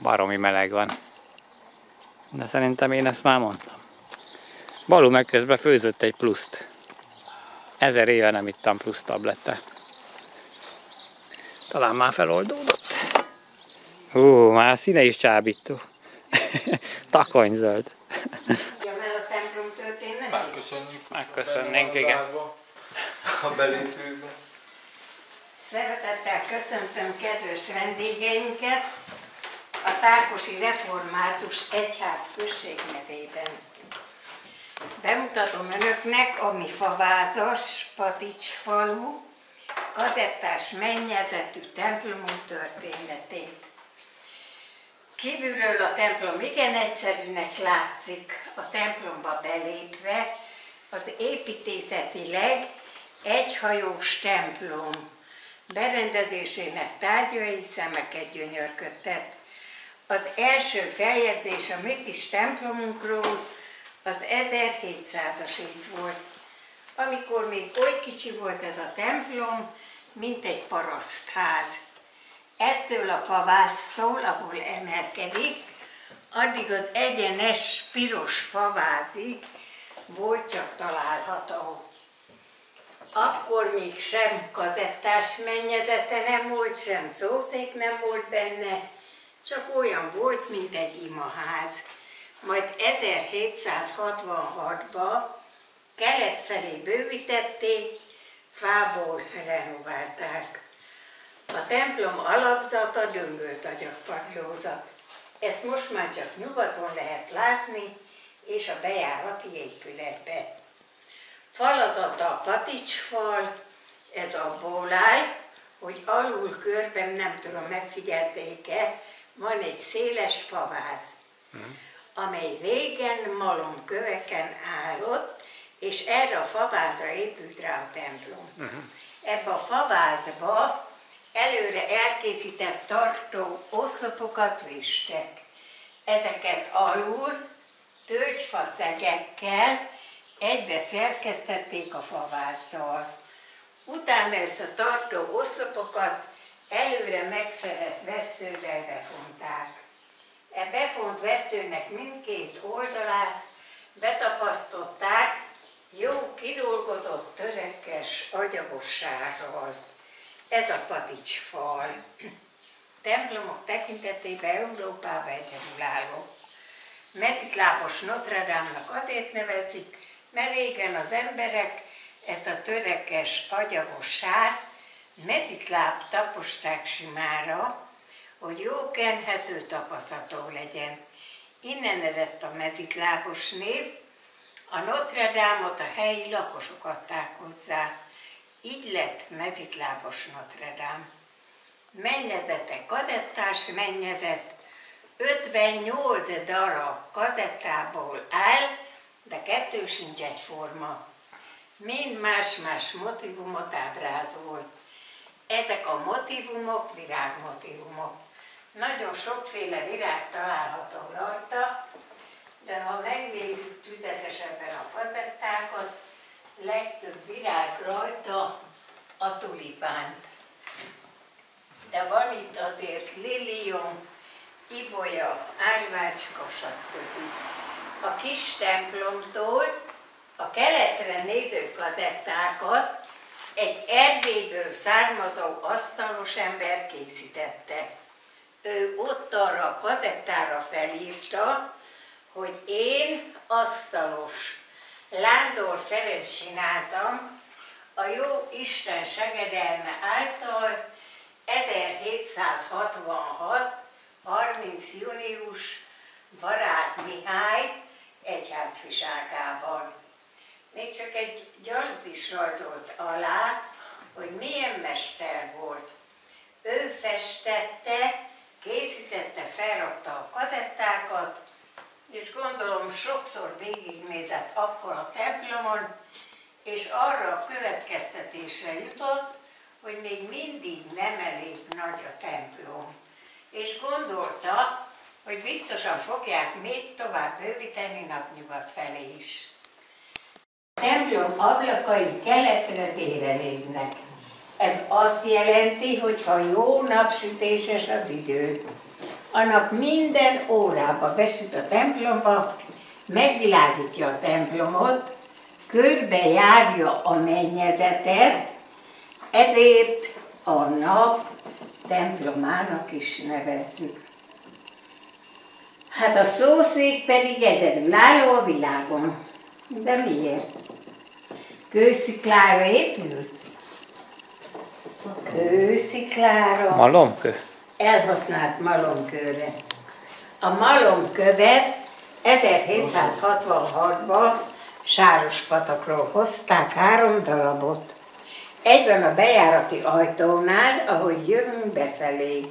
Baromi meleg van. De szerintem én ezt már mondtam. Balú meg közben főzött egy pluszt. Ezer éve nem ittam plusz tablettát. Talán már feloldódott. Hú, már színe is csábító. Takonyzöld. Megköszönnénk, igen. A belépőbe. Szeretettel köszöntöm kedves vendégeinket a Tákosi Református Egyház község nevében. Bemutatom önöknek a mi favázas Patics falu kazettás mennyezetű templomunk történetét. Kívülről a templom igen egyszerűnek látszik, a templomba belépve az építészetileg egyhajós templom berendezésének tárgyai szemeket gyönyörködtet. Az első feljegyzés a mi kis templomunkról az 1700-as év volt, amikor még oly kicsi volt ez a templom, mint egy parasztház. Ettől a favásztól, ahol emelkedik, addig az egyenes piros favázig volt csak található. Akkor még sem kazettás mennyezete nem volt, sem szószék nem volt benne, csak olyan volt, mint egy imaház. Majd 1766-ban kelet felé bővítették, fából renoválták. A templom alapzata döngölt agyagpadlózat. Ezt most már csak nyugaton lehet látni, és a bejárati épületbe. Falazata a paticsfal, ez abból áll, hogy alul körben, nem tudom, megfigyelték-e, van egy széles faváz, amely régen malomköveken állott, és erre a favázra épült rá a templom. Uh-huh. Ebbe a favázba előre elkészített tartó oszlopokat vistek. Ezeket alul tölgyfa szegekkel egybe szerkesztették a favázzal. Utána ezt a tartó oszlopokat előre megszerett veszővel befonták. E befont veszőnek mindkét oldalát betapasztották jó kidolgozott törekes agyagos sárral. Ez a paticsfal. Templomok tekintetében Európában egyedülálló. Meciklábos Notre Dame-nak azért nevezik, mert régen az emberek ezt a törekes agyagos sárt mezitláb taposták simára, hogy jó kenhető tapasztató legyen. Innen eredt a mezitlábos név, a Notre Dame-ot a helyi lakosok adták hozzá. Így lett mezitlábos Notre Dame. Mennyezete kazettás mennyezet, 58 darab kazettából áll, de kettő sincs egyforma. Mind más-más motivumot ábrázol. Ezek a motivumok virágmotivumok. Nagyon sokféle virág található rajta, de ha megnézzük tüzetesebben a kazettákat, legtöbb virág rajta a tulipánt. De van itt azért lilium, ibolya, árvácska, stb. A kis templomtól a keletre néző kazettákat egy Erdélyből származó asztalos ember készítette. Ő ott arra a kazettára felírta, hogy én asztalos Lándor Ferenc csináltam, a jó Isten segedelme által 1766. 30. június Barát Mihály egyházfiságában. Még csak egy gyanút is rajzolt alá, hogy milyen mester volt. Ő festette, készítette, felrakta a kazettákat, és gondolom sokszor végignézett akkor a templomon, és arra a következtetésre jutott, hogy még mindig nem elég nagy a templom. És gondolta, hogy biztosan fogják még tovább bővíteni napnyugat felé is. A templom ablakai keletre délre néznek. Ez azt jelenti, hogy ha jó napsütéses az idő, a nap minden órába besüt a templomba, megvilágítja a templomot, körbe járja a mennyezetet, ezért a nap templomának is nevezzük. Hát a szószék pedig egyedülálló a világon. De miért? Kősziklára épült? Kősziklára. Malomkő? Elhasznált malomkőre. A malomkövet 1766-ban Sárospatakról hozták három darabot. Egy van a bejárati ajtónál, ahogy jövünk befelé.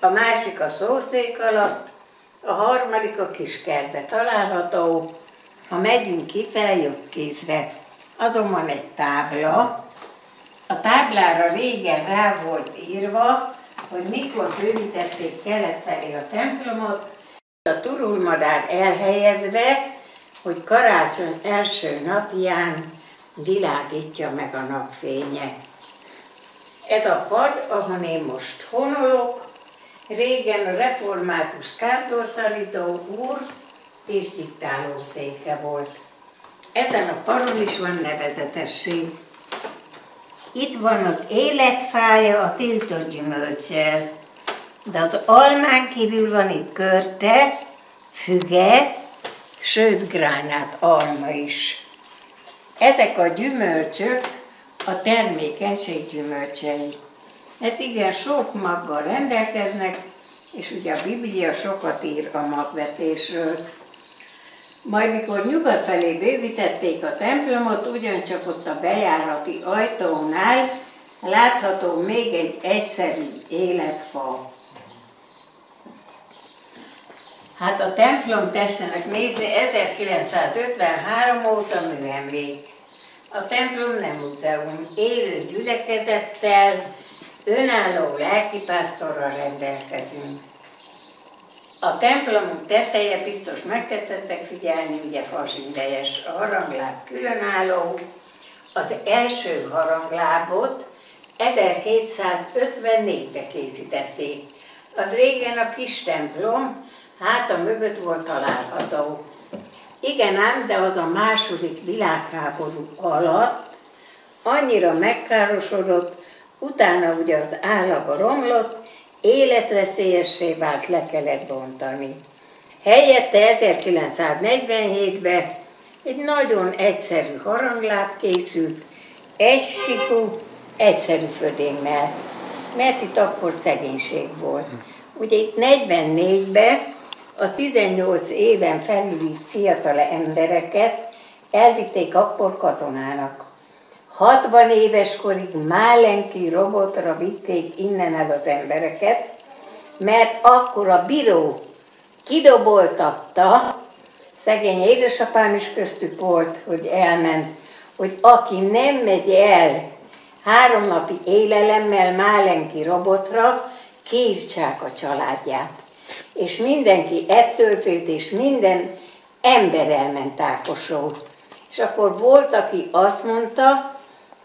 A másik a szószék alatt, a harmadik a kiskertbe található, ha megyünk kifele jobb kézre. Azon van egy tábla, a táblára régen rá volt írva, hogy mikor bővítették kelet felé a templomot, a turulmadár elhelyezve, hogy karácsony első napján világítja meg a napfénye. Ez a pad, ahol én most honolok, régen a református kántortanító úr és diktáló széke volt. Ezen a padon is van nevezetesség. Itt van az életfája a tiltott gyümölcsel, de az almán kívül van itt körte, füge, sőt gránát alma is. Ezek a gyümölcsök a termékenység gyümölcsei. Hát igen, sok maggal rendelkeznek, és ugye a Biblia sokat ír a magvetésről. Majd mikor nyugat felé bővítették a templomot, ugyancsak ott a bejárati ajtónál látható még egy egyszerű életfa. Hát a templom tessenek nézni 1953 óta műemlék. A templom nem múzeum, élő gyülekezettel, önálló lelkipásztorral rendelkezünk. A templomunk teteje biztos megtettek figyelni, ugye fasindejes harangláb különálló. Az első haranglábot 1754-ben készítették. Az régen a kis templom, háta mögött volt található. Igen ám, de az a második világháború alatt annyira megkárosodott, utána ugye az állaga romlott, életveszélyessé vált, le kellett bontani. Helyette 1947-ben egy nagyon egyszerű harangláb készült, sikú, egyszerű födémmel, mert itt akkor szegénység volt. Ugye itt 44-ben a 18 éven felüli fiatal embereket elvitték akkor katonának. 60 éves korig Málenki robotra vitték innen el az embereket, mert akkor a bíró kidoboltatta, szegény édesapám is köztük volt, hogy elment, hogy aki nem megy el három napi élelemmel Málenki robotra, késztsák a családját és mindenki ettől félt, és minden ember elment Ákosról. És akkor volt, aki azt mondta,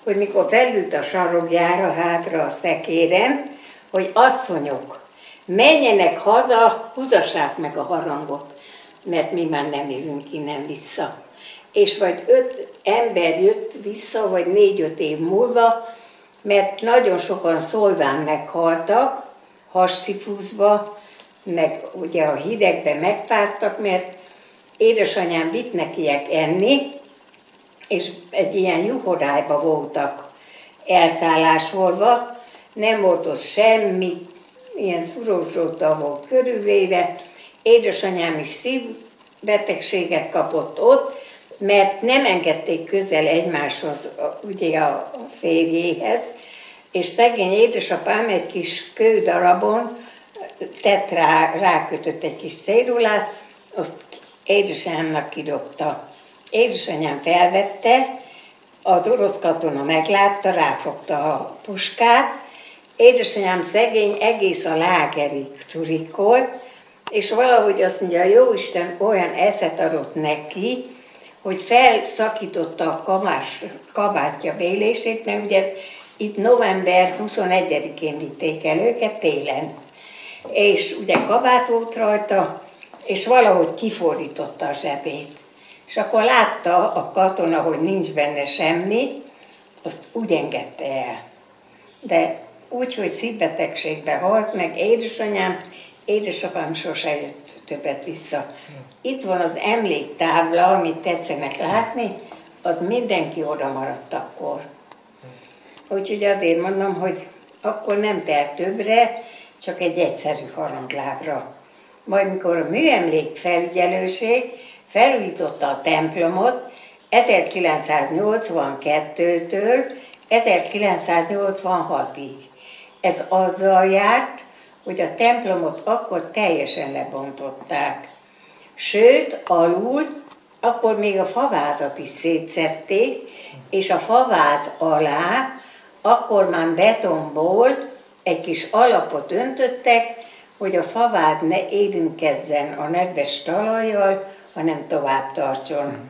hogy mikor felült a sarogjára hátra a szekéren, hogy asszonyok, menjenek haza, húzassák meg a harangot, mert mi már nem jövünk innen vissza. És vagy öt ember jött vissza, vagy négy-öt év múlva, mert nagyon sokan szolván meghaltak, hassifuszba, meg ugye a hidegben megfáztak, mert édesanyám vitt nekiek enni, és egy ilyen juhodályba voltak elszállásolva, nem volt ott semmi, ilyen szurózsóta volt körülvéve, édesanyám is szívbetegséget kapott ott, mert nem engedték közel egymáshoz, ugye a férjéhez, és szegény édesapám egy kis kődarabon tett rá, rákötött egy kis cédulát, azt édesanyámnak kidobta. Édesanyám felvette, az orosz katona meglátta, ráfogta a puskát, édesanyám szegény egész a lágerig turikolt, és valahogy azt mondja, a Jóisten olyan eszet adott neki, hogy felszakította a kamás, kabátja bélését, mert ugye itt november 21-én vitték el őket télen. És ugye kabát volt rajta, és valahogy kifordította a zsebét. És akkor látta a katona, hogy nincs benne semmi, azt úgy engedte el. De úgy, hogy szívbetegségbe halt meg, édesanyám, édesapám sose jött többet vissza. Itt van az emléktábla, amit tetszenek látni, az mindenki oda maradt akkor. Úgyhogy azért mondom, hogy akkor nem telt többre, csak egy egyszerű haranglábra. Majd mikor a műemlék felügyelőség felújította a templomot 1982-től 1986-ig. Ez azzal járt, hogy a templomot akkor teljesen lebontották. Sőt, alul akkor még a favázat is szétszették, és a faváz alá akkor már betonból egy kis alapot öntöttek, hogy a faváz ne érintkezzen a nedves talajjal, hanem tovább tartson.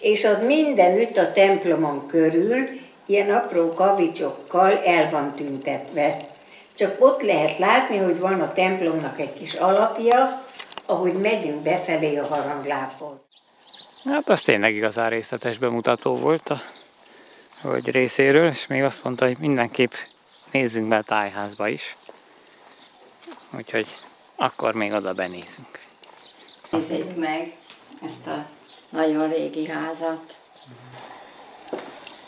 És az mindenütt a templomon körül ilyen apró kavicsokkal el van tüntetve. Csak ott lehet látni, hogy van a templomnak egy kis alapja, ahogy megyünk befelé a haranglábhoz. Hát az tényleg igazán részletes bemutató volt a hölgy részéről, és még azt mondta, hogy mindenképp nézzünk be a tájházba is. Úgyhogy akkor még oda benézünk. Nézzük meg ezt a nagyon régi házat.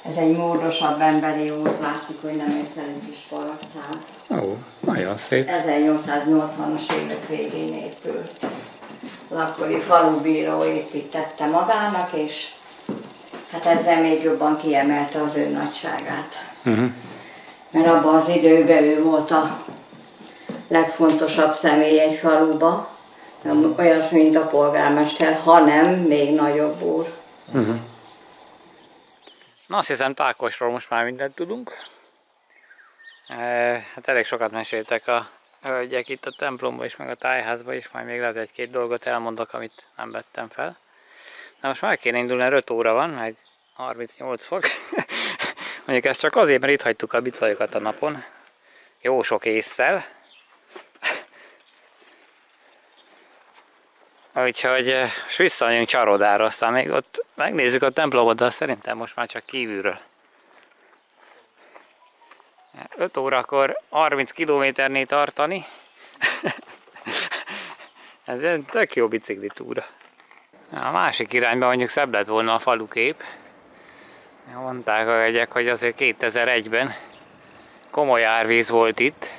Ez egy módosabb emberi út, látszik, hogy nem egyszerű kis parasztház. Ó, nagyon szép. 1880-as évek végén épült. Az akkori falubíró építette magának, és hát ezzel még jobban kiemelte az ő nagyságát. Uh-huh. Mert abban az időben ő volt a legfontosabb személy egy faluba, nem olyas, mint a polgármester, hanem még nagyobb úr. Uh-huh. Na azt hiszem Tákosról most már mindent tudunk. E, hát elég sokat meséltek a hölgyek itt a templomba is, meg a tájházba is, majd még lehet egy-két dolgot elmondok, amit nem vettem fel. Na most már kéne indulni, 5 óra van, meg 38 fok. Mondjuk ezt csak azért, mert itt hagytuk a bicajokat a napon. Jó sok észszel. Úgyhogy eh, és visszamegyünk Csarodára, aztán még ott megnézzük a templomot, de szerintem most már csak kívülről. 5 órakor 30 kilométernél tartani. Ez egy tök jó bicikli túra. A másik irányban mondjuk szebb lett volna a falukép. Mondták a jegyek, hogy azért 2001-ben komoly árvíz volt itt.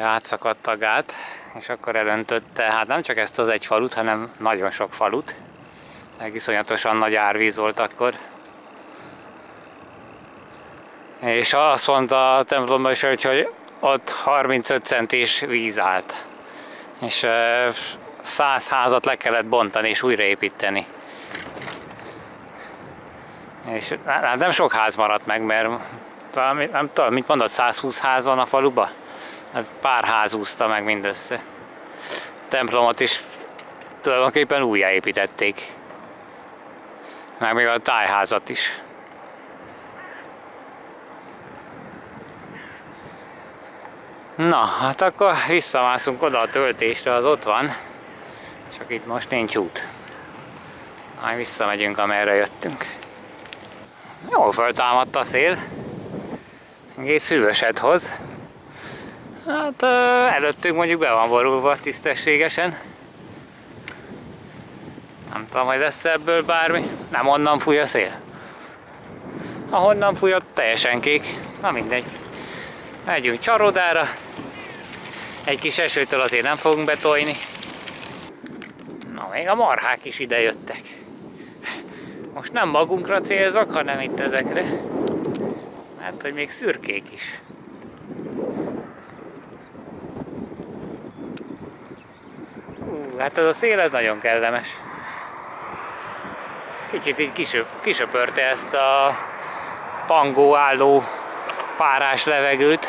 Átszakadt a gát, és akkor elöntötte, hát nem csak ezt az egy falut, hanem nagyon sok falut. Iszonyatosan nagy árvíz volt akkor. És azt mondta a templomban is, hogy ott 35 centis víz állt. És száz házat le kellett bontani és újraépíteni. És hát nem sok ház maradt meg, mert talán, nem tudom, mit mondod, 120 ház van a faluba? Hát pár ház úszta meg mindössze. A templomot is tulajdonképpen újjáépítették. Meg még a tájházat is. Na, hát akkor visszamászunk oda a töltésre, az ott van. Csak itt most nincs út. Majd visszamegyünk, amerre jöttünk. Jól föltámadt a szél. Egész hűvöset hoz. Hát előttünk mondjuk be van borulva tisztességesen. Nem tudom, hogy lesz ebből bármi. Nem onnan fúj a szél. Ahonnan fújott, teljesen kék. Na mindegy. Megyünk csarodára. Egy kis esőtől azért nem fogunk betolni. Na, még a marhák is ide jöttek. Most nem magunkra célzok, hanem itt ezekre. Hát, hogy még szürkék is. Hú, hát ez a szél, ez nagyon kellemes. Kicsit így kisöp, kisöpörte ezt a pangó álló párás levegőt.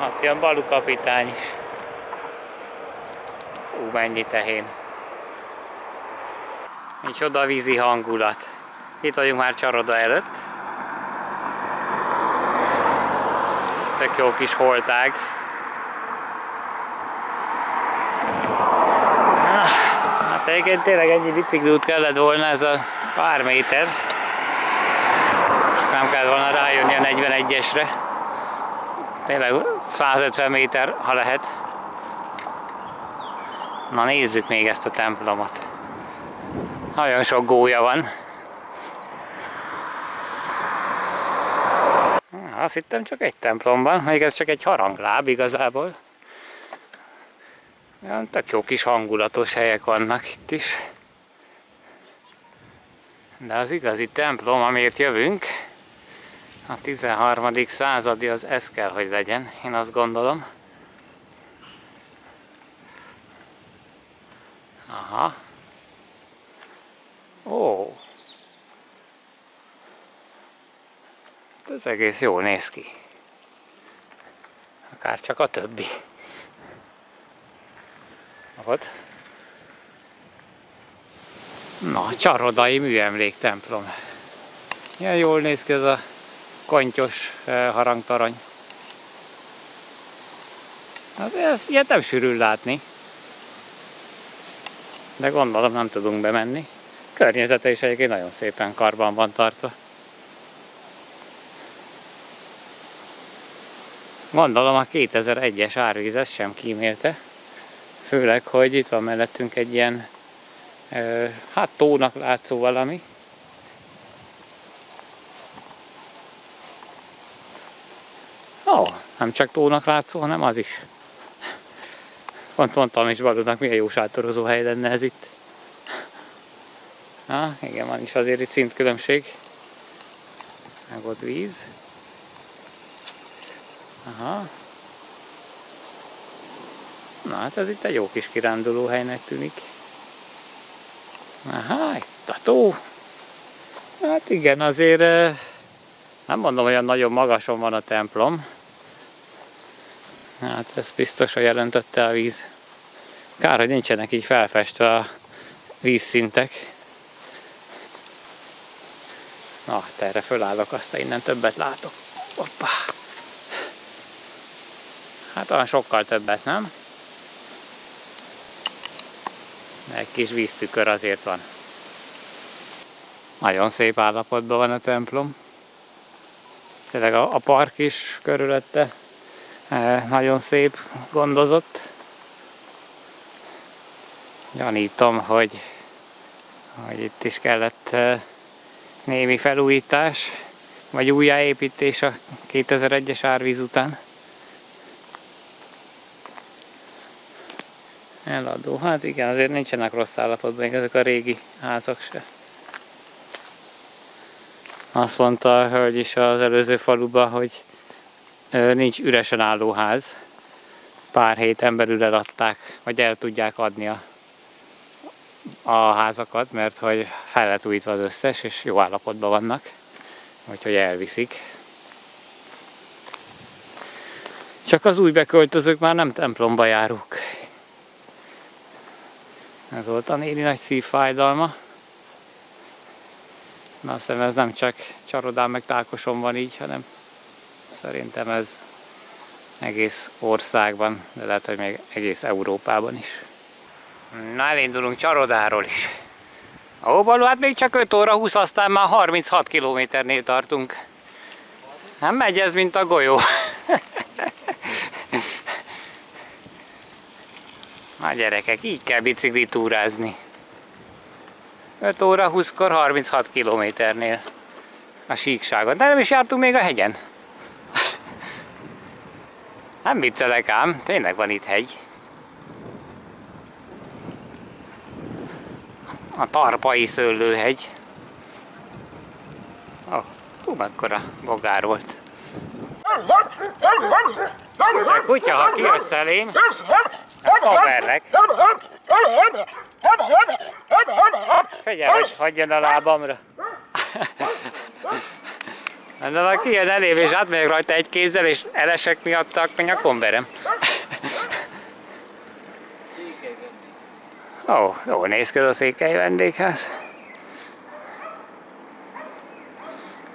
Hát jön Balu kapitány is. Ú, mennyi tehén. Micsoda vízi hangulat. Itt vagyunk már Csaroda előtt. Tök jó kis holtág. Hát egyébként tényleg ennyi bicikliút kellett volna ez a pár méter. Csak nem kellett volna rájönni a 41-esre. Tényleg 150 méter, ha lehet. Na nézzük még ezt a templomot. Nagyon sok gólya van. Azt hittem csak egy templomban, még ez csak egy harangláb igazából. Olyan tök jó kis hangulatos helyek vannak itt is. De az igazi templom, amiért jövünk, a 13. századi az ez kell, hogy legyen, én azt gondolom. Aha. Ó. Ez egész jól néz ki. Akár csak a többi. Ott. Na, csarodai műemlék templom. Ilyen jól néz ki ez a kontyos harangtarany. Hát ez ilyet nem sűrűn látni. De gondolom nem tudunk bemenni. Környezete is egyébként nagyon szépen karban van tartva. Gondolom a 2001-es árvíz ezt sem kímélte. Főleg, hogy itt van mellettünk egy ilyen hát tónak látszó valami. Ó, oh, nem csak tónak látszó, hanem az is. Pont mondtam is Baludnak, milyen jó sátorozó hely lenne ez itt. Ah, igen, van is azért itt szintkülönbség. Meg ott víz. Aha. Na hát ez itt egy jó kis kiránduló helynek tűnik. Aha, itt a tó. Hát igen, azért nem mondom, hogy olyan nagyon magason van a templom. Hát ez biztos, hogy jelentette a víz. Kár, hogy nincsenek így felfestve a vízszintek. Na, erre fölállok, aztán innen többet látok. Hoppá. Hát olyan sokkal többet, nem? Egy kis víztükör azért van. Nagyon szép állapotban van a templom. Tényleg a, park is körülötte e, nagyon szép, gondozott. Gyanítom, hogy, hogy itt is kellett e, némi felújítás, vagy újjáépítés a 2001-es árvíz után. Eladó. Hát igen, azért nincsenek rossz állapotban még ezek a régi házak se. Azt mondta a hölgy is az előző faluban, hogy nincs üresen álló ház. Pár héten belül eladták, vagy el tudják adni a, a házakat, mert hogy fel lett újítva az összes, és jó állapotban vannak. Úgyhogy elviszik. Csak az új beköltözők már nem templomba járók. Ez volt a néni nagy szívfájdalma. Na azt ez nem csak csarodán meg tákoson van így, hanem szerintem ez egész országban, de lehet, hogy még egész Európában is. Na elindulunk Csarodáról is. Ó, Balú, hát még csak 5 óra 20, aztán már 36 kilométernél tartunk. Nem megy ez, mint a golyó. Na gyerekek, így kell biciklitúrázni. 5 óra 20-kor 36 kilométernél a síkságon. De nem is jártunk még a hegyen. Nem viccelek ám, tényleg van itt hegy. A Tarpai Szőlőhegy. Oh, hú, mekkora bogár volt. A kutya, ha kijössz elém, kaverlek. Figyelj, hogy hagyjon a lábamra. De ha kijön elém és átmegyek rajta egy kézzel és elesek miatt, akkor nyakon verem. Ó, oh, jó néz ki a székely vendégház.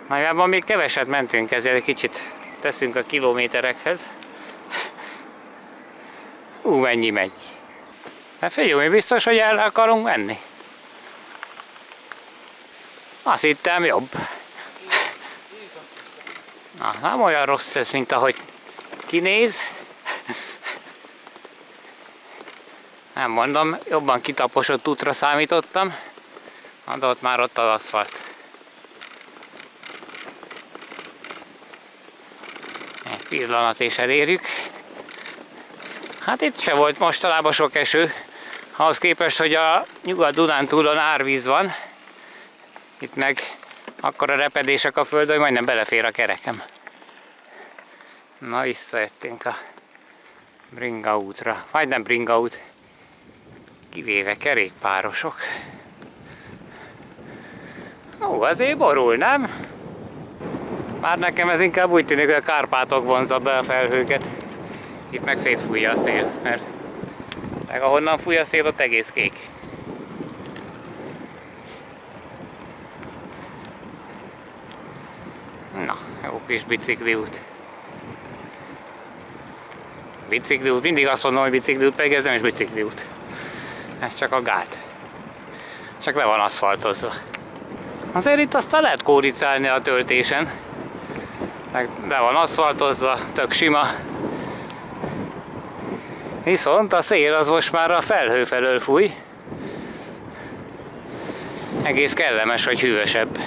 Nagyjából még keveset mentünk, ezért egy kicsit teszünk a kilométerekhez. Ú, mennyi megy. Hát figyelj, mi biztos, hogy el akarunk menni. Azt hittem jobb. Na, nem olyan rossz ez, mint ahogy kinéz. Nem mondom, jobban kitaposott útra számítottam. Adott már ott az aszfalt. Egy pillanat és elérjük. Hát itt se volt mostanában sok eső. Ahhoz képest, hogy a Nyugat-Dunántúlon árvíz van. Itt meg akkor a repedések a földön, hogy majdnem belefér a kerekem. Na, visszajöttünk a Bringa útra. Majdnem Bringa út. Kivéve kerékpárosok. Ó, azért borul, nem? Már nekem ez inkább úgy tűnik, hogy a Kárpátok vonzza be a felhőket. Itt meg szétfújja a szél, mert meg ahonnan fúj a szél, ott egész kék. Na, jó kis bicikliút. Bicikliút, mindig azt mondom, hogy bicikliút, pedig ez nem is bicikliút. Ez csak a gát. Csak le van aszfaltozva. Azért itt aztán lehet kóricálni a töltésen. Meg le van aszfaltozva, tök sima. Viszont a szél az most már a felhő felől fúj. Egész kellemes, hogy hűvösebb.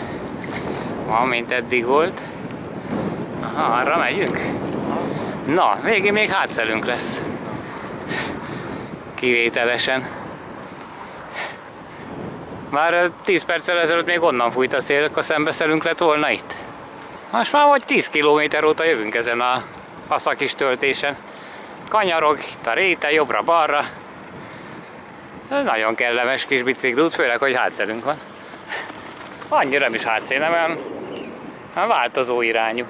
Van, mint eddig volt. Aha, arra megyünk. Na, végén még hátszelünk lesz. Kivételesen. Már 10 perccel ezelőtt még onnan fújt a szél, akkor szembeszelünk lett volna itt. Most már vagy 10 km óta jövünk ezen a faszakis töltésen. Kanyarog, itt a réte, jobbra-balra. Nagyon kellemes kis biciklút, főleg, hogy hátszelünk van. Annyira nem is hátszél, nem olyan változó irányú.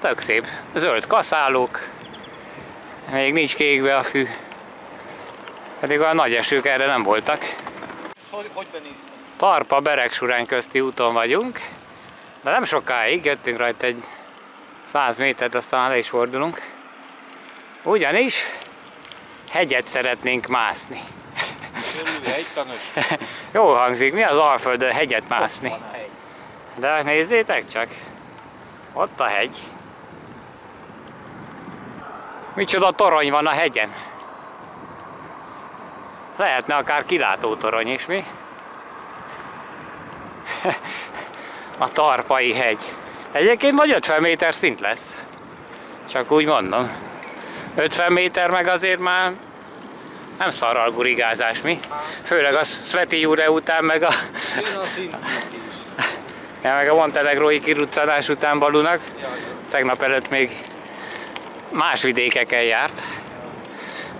Tök szép. Zöld kaszálók. Még nincs kékbe a fű. Pedig a nagy esők erre nem voltak. Tarpa Beregsurán közti úton vagyunk. De nem sokáig, jöttünk rajta egy 100 métert, aztán le is fordulunk. Ugyanis hegyet szeretnénk mászni. Jó hangzik, mi az Alföldön hegyet mászni? De nézzétek csak, ott a hegy. Micsoda torony van a hegyen. Lehetne akár kilátótorony is, mi? a Tarpai hegy. Egyébként vagy 50 méter szint lesz. Csak úgy mondom. 50 méter meg azért már nem szarral gurigázás, mi? Főleg a Sveti Jure után, meg a... ja, meg a Montenegrói kiruccanás után Balunak. Tegnap előtt még más vidékeken járt.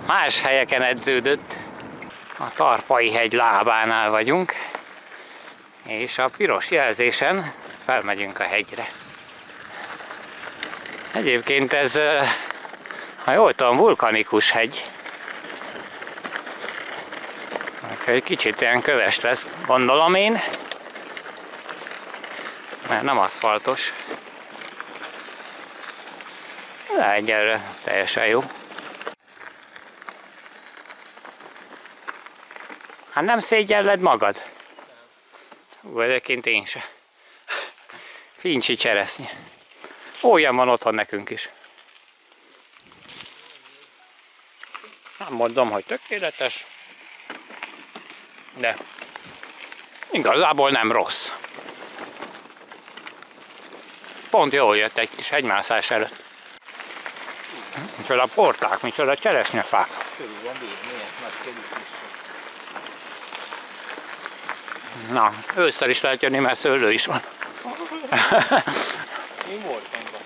Más helyeken edződött. A Tarpai hegy lábánál vagyunk. És a piros jelzésen felmegyünk a hegyre. Egyébként ez, ha jól tudom, vulkanikus hegy. Egy kicsit ilyen köves lesz, gondolom én. Mert nem aszfaltos. De egyelőre teljesen jó. Hát nem szégyelled magad? Ú, egyébként én se. Fincsi cseresznye. Olyan van otthon nekünk is. Nem mondom, hogy tökéletes, de igazából nem rossz. Pont jól jött egy kis egymászás előtt. Micsoda porták, micsoda cseresznyefák. Körül van bírni, nagy körül is. Na, ősszel is lehet jönni, mert szőlő is van. Én voltam be.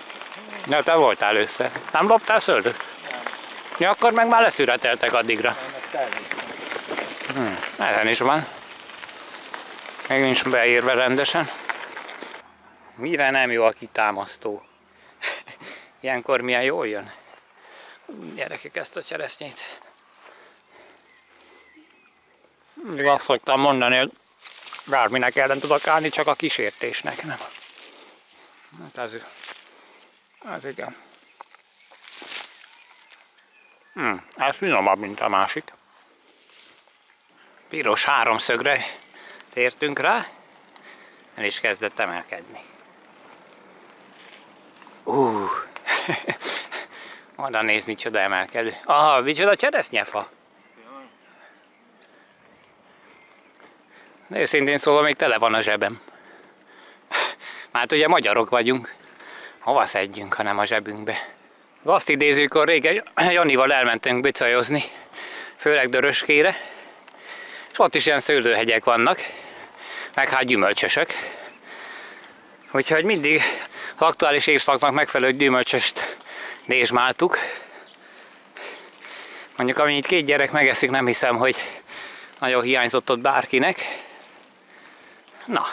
Ja, te voltál ősszel. Nem loptál szőlőt? Ja, akkor meg már leszüreteltek addigra. Természetesen. Ezen is van. Még nincs beírva rendesen. Mire nem jó a kitámasztó? Ilyenkor milyen jól jön? Gyerekek ezt a cseresznyét. Mindig azt szoktam mondani, hogy bárminek ellen tudok állni, csak a kísértésnek nem. Hát ez, ez igen. Hm, ez finomabb, mint a másik. Piros háromszögre tértünk rá, el is kezdett emelkedni. Ú, oda néz, micsoda emelkedő. Aha, micsoda cseresznyefa. Őszintén szólva még tele van a zsebem. Már hát ugye magyarok vagyunk. Hova szedjünk, ha nem a zsebünkbe? Azt idézőkor régen Janival elmentünk bicajozni, főleg Döröskére, és ott is ilyen szőlőhegyek vannak, meg hát gyümölcsösök. Úgyhogy mindig az aktuális évszaknak megfelelő gyümölcsöst nézsmáltuk. Mondjuk, ami itt két gyerek megeszik, nem hiszem, hogy nagyon hiányzott ott bárkinek. Na,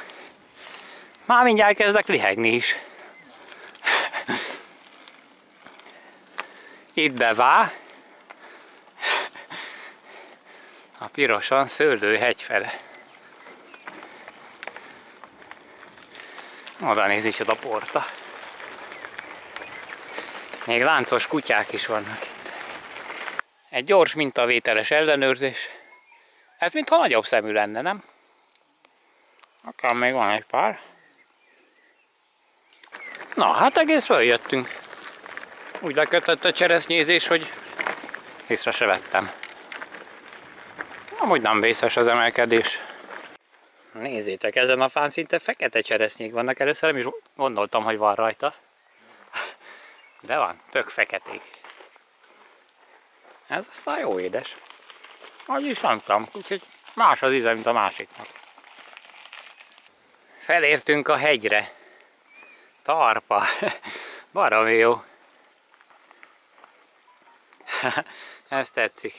már mindjárt kezdek lihegni is. Itt bevá. A pirosan szőlőhegy fele. Oda néz a porta. Még láncos kutyák is vannak itt. Egy gyors mintavételes ellenőrzés. Ez mintha nagyobb szemű lenne, nem? Akár még van egy pár. Na, hát egész följöttünk. Úgy lekötött a cseresznyézés, hogy észre se vettem. Amúgy nem vészes az emelkedés. Nézzétek, ezen a fán szinte fekete cseresznyék vannak. Először nem is gondoltam, hogy van rajta. De van, tök feketék. Ez aztán jó édes. Hogy is nem tudom, kicsit más az íze, mint a másiknak. Felértünk a hegyre. Tarpa. Baromi jó. Ez tetszik.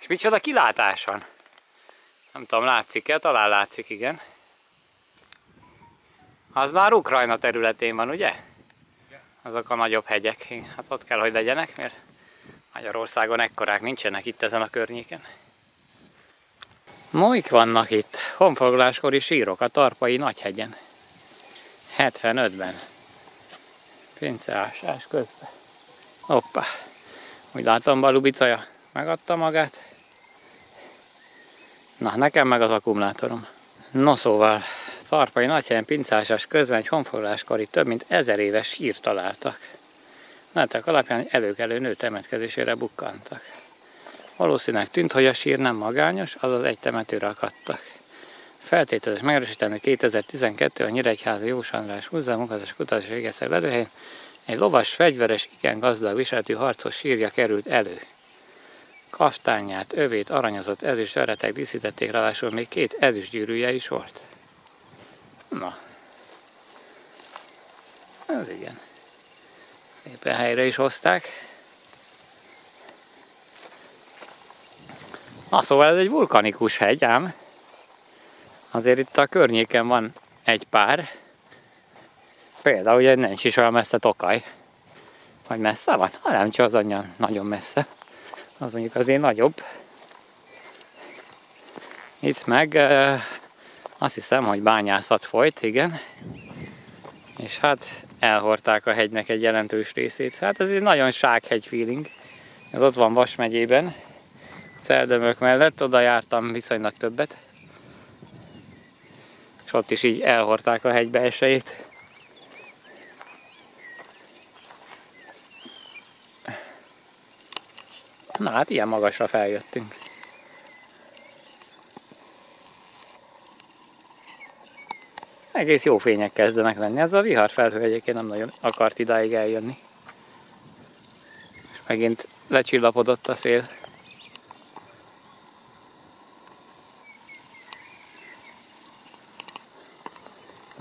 És micsoda kilátás van? Nem tudom, látszik-e? Talán látszik, igen. Az már Ukrajna területén van, ugye? Azok a nagyobb hegyek. Hát ott kell, hogy legyenek, mert Magyarországon ekkorák nincsenek itt ezen a környéken. Moik vannak itt, honfoglaláskori sírok a Tarpai Nagyhegyen. 75-ben. Pinceásás közben. Hoppá. Úgy látom, Balubicaja megadta magát. Na, nekem meg az akkumulátorom. No szóval, Tarpai Nagyhelyen pincásás közben egy honfoglaláskori több mint ezer éves sír találtak. Látok alapján előkelő nő temetkezésére bukkantak. Valószínűleg tűnt, hogy a sír nem magányos, azaz egy temetőre akadtak. Feltételes megerősíteni 2012 a Nyíregyházi Jós András Múzeum munkatás kutatás végeztek ledőhelyén egy lovas, fegyveres, igen gazdag viseletű harcos sírja került elő. Kaftányát, övét, aranyozott ezüst veretek díszítették, ráadásul még két ezüst gyűrűje is volt. Na, ez igen. Szépen helyre is hozták. Na szóval ez egy vulkanikus hegy ám. Azért itt a környéken van egy pár. Például ugye nincs is olyan messze Tokaj. Vagy messze van? Hát nem csak az anyja nagyon messze. Az mondjuk azért nagyobb. Itt meg azt hiszem, hogy bányászat folyt, igen. És hát elhordták a hegynek egy jelentős részét. Hát ez egy nagyon sághegy feeling. Ez ott van Vas megyében, Celdömök mellett, oda jártam viszonylag többet. És ott is így elhordták a hegybe esejét. Na hát ilyen magasra feljöttünk. Egész jó fények kezdenek lenni. Ez a vihar felhő egyébként nem nagyon akart idáig eljönni. És megint lecsillapodott a szél.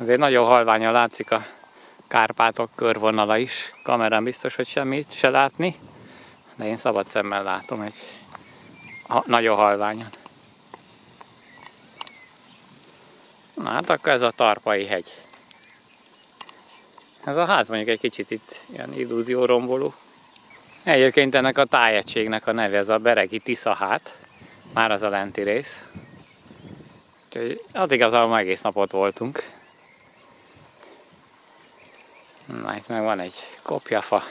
Azért nagyon halványan látszik a Kárpátok körvonala is. Kamerán biztos, hogy semmit se látni, de én szabad szemmel látom, hogy nagyon halványan. Na hát akkor ez a Tarpai hegy. Ez a ház mondjuk egy kicsit itt ilyen illúzió romboló. Egyébként ennek a tájegységnek a neve, ez a Beregi Tiszahát. Már az a lenti rész. Úgyhogy az igazából egész napot voltunk. Na itt meg van egy kopjafa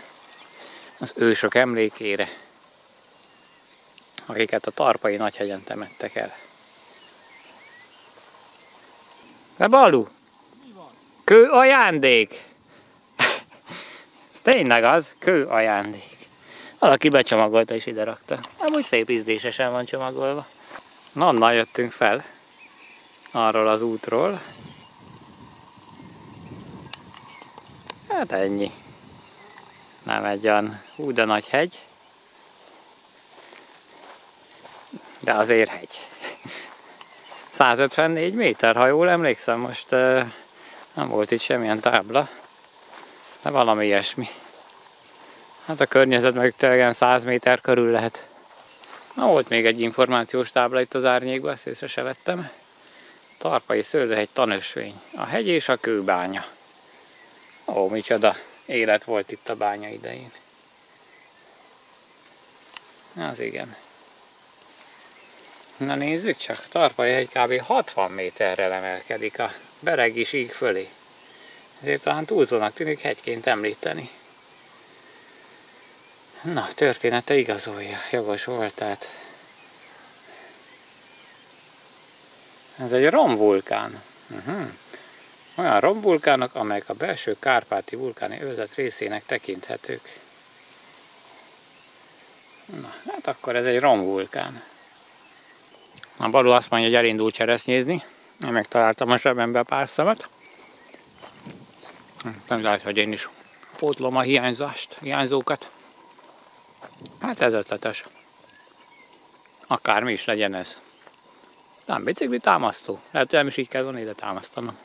az ősök emlékére, akiket a Tarpai Nagyhegyen temettek el. De Balu! Kő ajándék! Ez tényleg az, kő ajándék. Valaki becsomagolta és ide rakta. Amúgy szép ízdésesen van csomagolva. Na, onnan jöttünk fel. Arról az útról. Hát ennyi. Nem egy olyan hú, de nagy hegy. De azért hegy. 154 méter, ha jól emlékszem, most uh, nem volt itt semmilyen tábla, de valami ilyesmi. Hát a környezet meg tényleg 100 méter körül lehet. Na, volt még egy információs tábla itt az árnyékban, ezt észre se vettem. Tarpai Szőlőhegy tanösvény. A hegy és a kőbánya. Ó, micsoda élet volt itt a bánya idején. Az igen. Na nézzük csak, Tarpai hegy kb. 60 méterre emelkedik a beregi sík fölé. Ezért talán túlzónak tűnik hegyként említeni. Na, története igazolja, jogos volt, tehát ez egy romvulkán. Uh-huh. Olyan romvulkánok, amelyek a belső kárpáti vulkáni övezet részének tekinthetők. Na, hát akkor ez egy romvulkán. A Balú azt mondja, hogy elindul cseresznyézni. Én megtaláltam a zsebembe pár szemet. Nem lehet, hogy én is pótlom a hiányzást, hiányzókat. Hát ez ötletes. Akármi is legyen ez. Nem bicikli támasztó. Lehet, hogy nem is így kell volna ide támasztanom.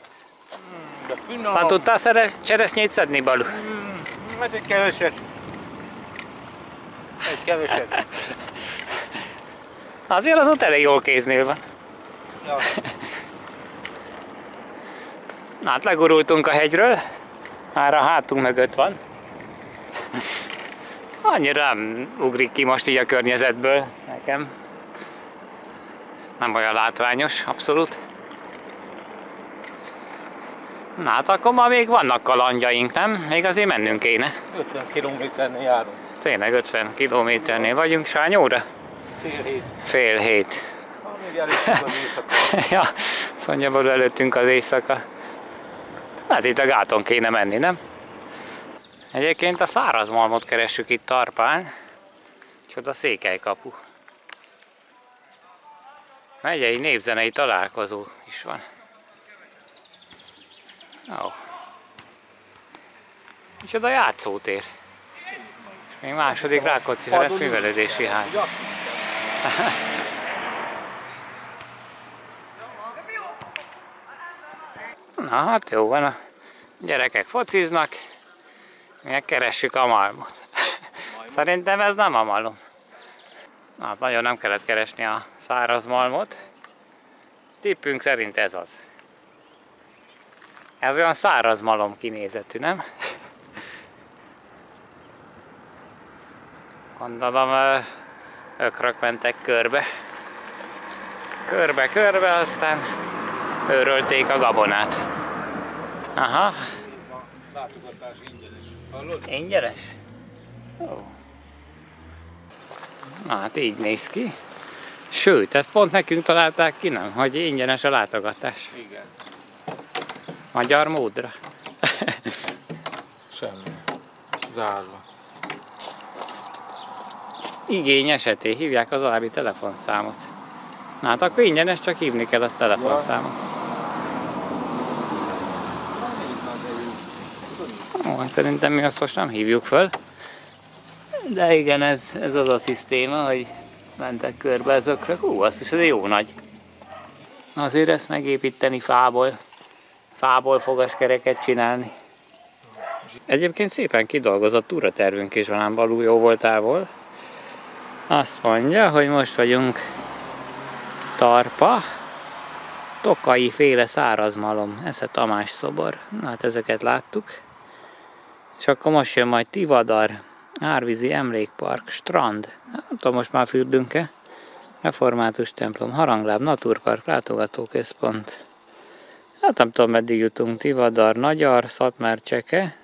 Aztán tudtál szere, cseresznyét szedni, Balu? Hmm, hát egy keveset. Egy keveset. Azért az ott elég jól kéznél van. Ja. Na hát legurultunk a hegyről. Már a hátunk mögött van. Annyira nem ugrik ki most így a környezetből nekem. Nem olyan látványos, abszolút. Na hát akkor ma még vannak kalandjaink, nem? Még azért mennünk kéne. 50 kilométernél járunk. Tényleg 50 kilométernél vagyunk Sányóra? Fél hét. Fél hét. Amíg előttünk az éjszaka. ja, előttünk az éjszaka. Hát itt a gáton kéne menni, nem? Egyébként a szárazmalmot keressük itt Tarpán. Csoda székelykapu. Megyei népzenei találkozó is van. Ó. Micsoda játszótér. És még második Rákóczi Ferenc művelődési ház. Na hát jó van, a gyerekek fociznak, mi keressük a malmot. Szerintem ez nem a malom. Hát nagyon nem kellett keresni a száraz malmot. Tippünk szerint ez az. Ez olyan száraz malom kinézetű, nem? Gondolom ökrök mentek körbe. Körbe-körbe, aztán őrölték a gabonát. Aha, Látogatás ingyenes. Hallod? ingyenes? Ó. Na, hát így néz ki. Sőt, ezt pont nekünk találták ki, nem? Hogy ingyenes a látogatás. Igen. Magyar módra. Semmi. Zárva. Igény esetén hívják az alábbi telefonszámot. Na hát akkor ingyenes, csak hívni kell azt telefonszámot. Ó, hát szerintem mi azt most nem hívjuk föl. De igen, ez, ez az a szisztéma, hogy mentek körbe az ökrök. Ú, azt is ez jó nagy. Azért ezt megépíteni fából, fából fogaskereket csinálni. Egyébként szépen kidolgozott túratervünk is van ám Balú jó voltából. Azt mondja, hogy most vagyunk Tarpa, Tokai féle szárazmalom, Esze Tamás szobor. Na hát ezeket láttuk. És akkor most jön majd Tivadar, Árvízi Emlékpark, Strand. Nem tudom, most már fürdünk-e? Református templom, Harangláb, Naturpark, Látogatóközpont. Hát nem tudom, meddig jutunk. Tivadar, Nagyar, Szatmár, Cseke.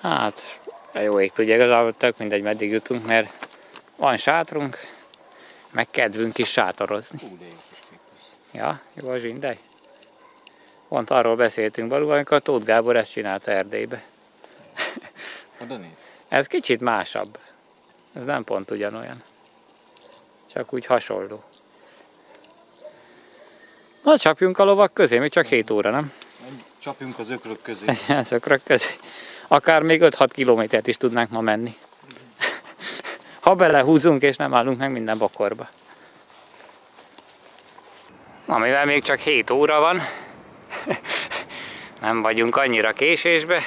Hát, jó ég tudja, igazából tök mindegy, meddig jutunk, mert van sátrunk, meg kedvünk is sátorozni. Ja, jó a zsindej. Pont arról beszéltünk valóban, amikor Tóth Gábor ezt csinálta Erdélybe. Oda néz. Ez kicsit másabb. Ez nem pont ugyanolyan. Csak úgy hasonló. Na, csapjunk a lovak közé, még csak 7 óra, nem? Csapjunk az ökrök közé. Ezekre közé. Akár még 5-6 kilométert is tudnánk ma menni. Ha belehúzunk és nem állunk meg minden bokorba. Na, mivel még csak 7 óra van, nem vagyunk annyira késésbe,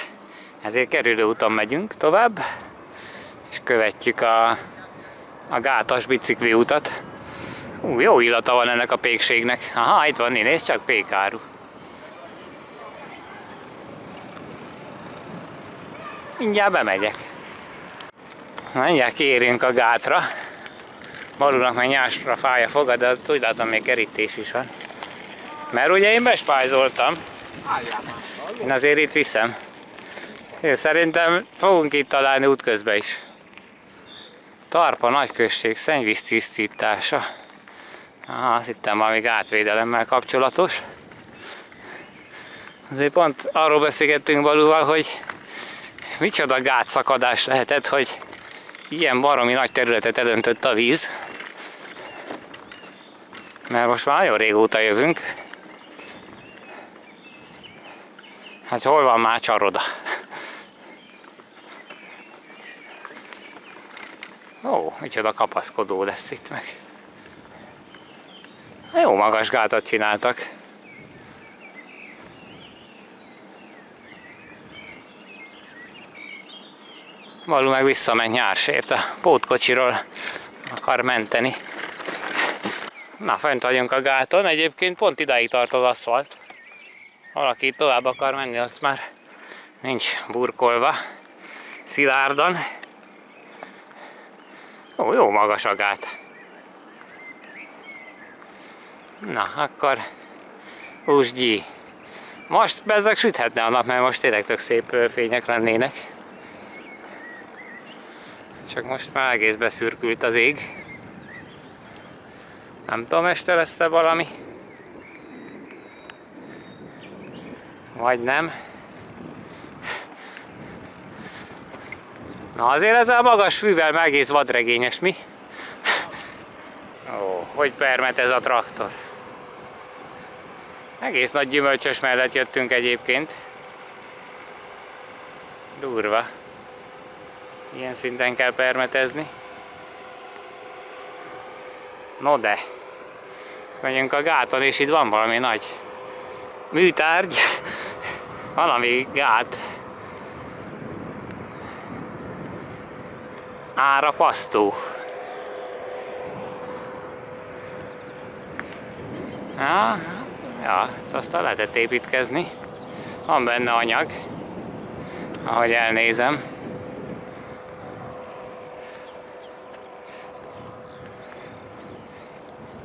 ezért kerülő úton megyünk tovább, és követjük a, a gátas bicikli utat. Ú, jó illata van ennek a pékségnek. Aha, itt van, nézd csak pékáru. Mindjárt bemegyek. Na, mindjárt kiérünk a gátra. Balúnak meg nyásra fája foga, de úgy látom még kerítés is van. Mert ugye én bespájzoltam. Én azért itt viszem. Én szerintem fogunk itt találni útközben is. Tarpa nagyközség szennyvíz tisztítása. Ah, azt hittem valami gátvédelemmel kapcsolatos. Azért pont arról beszélgettünk Balúval, hogy micsoda gátszakadás lehetett, hogy ilyen baromi nagy területet elöntött a víz. Mert most már nagyon régóta jövünk. Hát hol van már csaroda? Ó, micsoda kapaszkodó lesz itt meg. Jó magas gátat csináltak. Való meg visszament nyársért a pótkocsiról akar menteni. Na, fent vagyunk a gáton, egyébként pont idáig tart az aszfalt. Valaki tovább akar menni, azt már nincs burkolva szilárdan. Ó, jó magas a gát. Na, akkor Úsgyi. Most bezzeg süthetne a nap, mert most tényleg tök szép fények lennének. Csak most már egész beszürkült az ég. Nem tudom, este lesz-e valami. Vagy nem. Na azért ez a magas fűvel már egész vadregényes, mi? Ó, hogy permet ez a traktor. Egész nagy gyümölcsös mellett jöttünk egyébként. Durva. Ilyen szinten kell permetezni. No de. Megyünk a gáton, és itt van valami nagy műtárgy. Valami gát. Árapasztó. Ja, Ja, hát aztán lehetett építkezni. Van benne anyag, ahogy elnézem.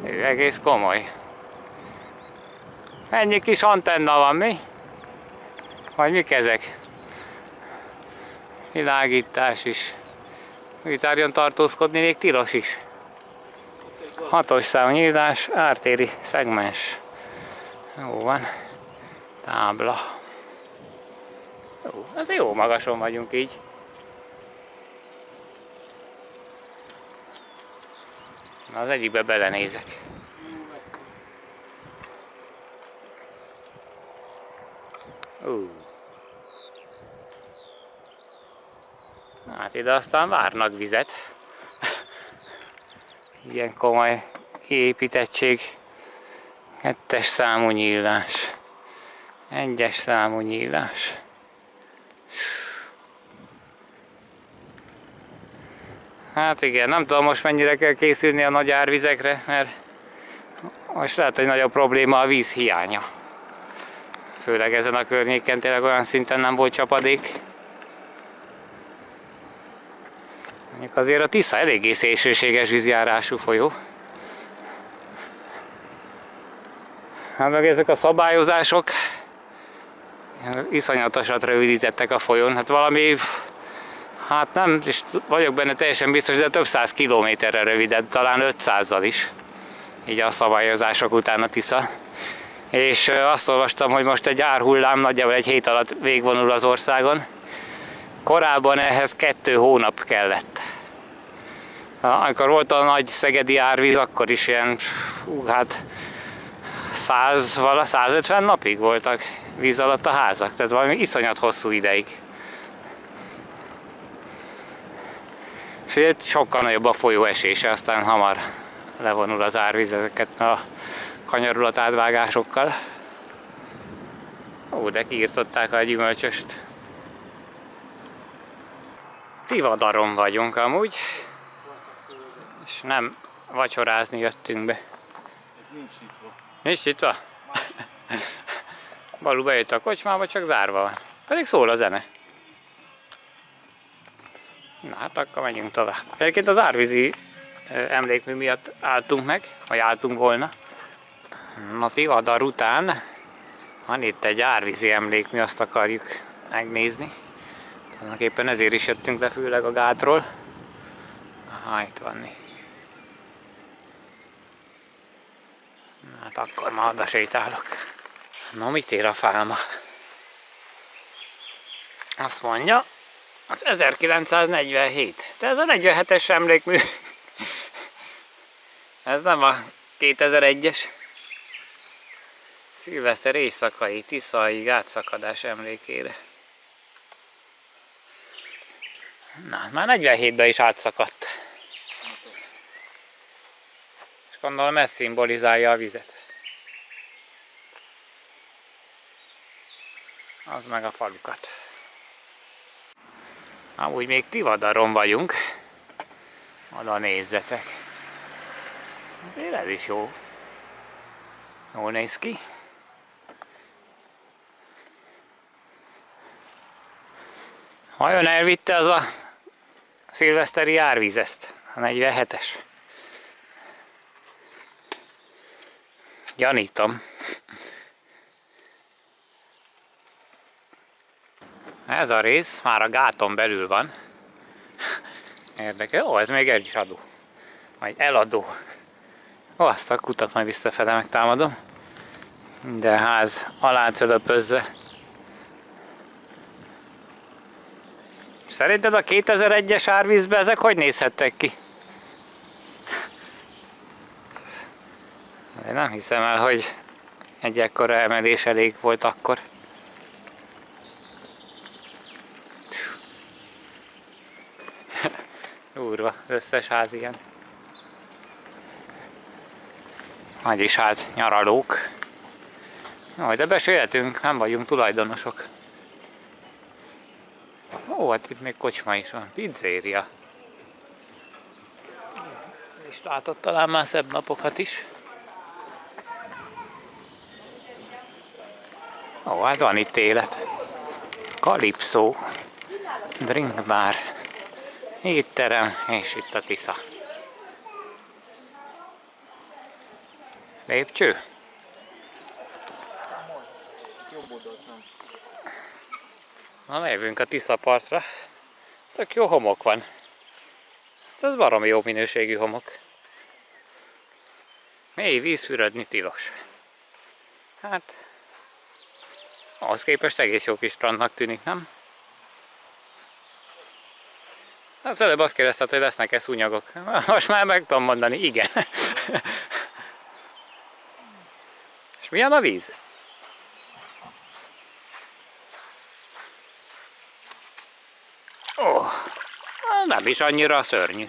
Ő egész komoly. Ennyi kis antenna van, mi? Vagy mik ezek? Világítás is. Gitárjon tartózkodni még tilos is. Hatos szám ártéri szegmens. Jó van. Tábla. Jó, ez jó magason vagyunk így. Na, az egyikbe belenézek. Uh. Hát ide aztán várnak vizet. Ilyen komoly építettség. Kettes számú nyílás. Egyes számú nyílás. Hát igen, nem tudom most mennyire kell készülni a nagy árvizekre, mert most lehet, hogy nagyobb probléma a víz hiánya. Főleg ezen a környéken tényleg olyan szinten nem volt csapadék. Mondjuk azért a Tisza eléggé szélsőséges vízjárású folyó. Hát meg ezek a szabályozások iszonyatosat rövidítettek a folyón. Hát valami, hát nem és vagyok benne teljesen biztos, de több száz kilométerre rövidebb, talán 500-zal is. Így a szabályozások után a Tisza. És azt olvastam, hogy most egy árhullám nagyjából egy hét alatt végvonul az országon. Korábban ehhez kettő hónap kellett. Amikor volt a nagy szegedi árvíz, akkor is ilyen, hát 100, vala, 150 napig voltak víz alatt a házak, tehát valami iszonyat hosszú ideig. És sokkal nagyobb a folyó esése, aztán hamar levonul az árvíz ezeket a kanyarulat átvágásokkal. Ó, de kiirtották a gyümölcsöst. Tivadaron vagyunk amúgy, és nem vacsorázni jöttünk be. Nincs nyitva. Nincs nyitva? Balú bejött a kocsmába, csak zárva van. Pedig szól a zene. Na hát akkor menjünk tovább. Egyébként az árvízi emlékmű miatt álltunk meg, vagy álltunk volna. Na Tivadar után van itt egy árvízi emlékmű, azt akarjuk megnézni. Annak éppen ezért is jöttünk le főleg a gátról. Aha, itt van mi. Hát akkor ma oda sétálok. No, mit ér a fálma? Azt mondja, az 1947. De ez a 47-es emlékmű. ez nem a 2001-es. Szilveszter éjszakai Tiszai gátszakadás emlékére. Na, már 47-ben is átszakadt. Gondolom ez szimbolizálja a vizet. Az meg a falukat. Amúgy még Tivadaron vagyunk. Oda nézzetek. Azért ez is jó. Jól néz ki. Vajon elvitte az a szilveszteri árvíz ezt, a 47-es? Gyanítom. Ez a rész már a gáton belül van. Érdekel. Ó, ez még egy is adó. Vagy eladó. Ó, azt a kutat majd visszafele megtámadom. De ház alá cölöpözve. Szerinted a 2001-es árvízbe ezek hogy nézhettek ki? Én nem hiszem el, hogy egy ekkora emelés elég volt akkor. Durva, az összes ház ilyen. Vagyis hát nyaralók. Jaj, de besélhetünk, nem vagyunk tulajdonosok. Ó, hát itt még kocsma is van. Pizzéria. És látott talán már szebb napokat is. Ó, hát van itt élet. Kalipszó. Drink bar. Étterem, és itt a Tisza. Lépcső? Na, lejövünk a Tisza partra. Tök jó homok van. Ez baromi jó minőségű homok. Mély víz fürödni tilos. Hát, ahhoz képest egész jó kis strandnak tűnik, nem? Az előbb azt kérdezted, hogy lesznek-e szúnyagok. Most már meg tudom mondani, igen. És milyen a víz? Oh, nem is annyira szörnyű.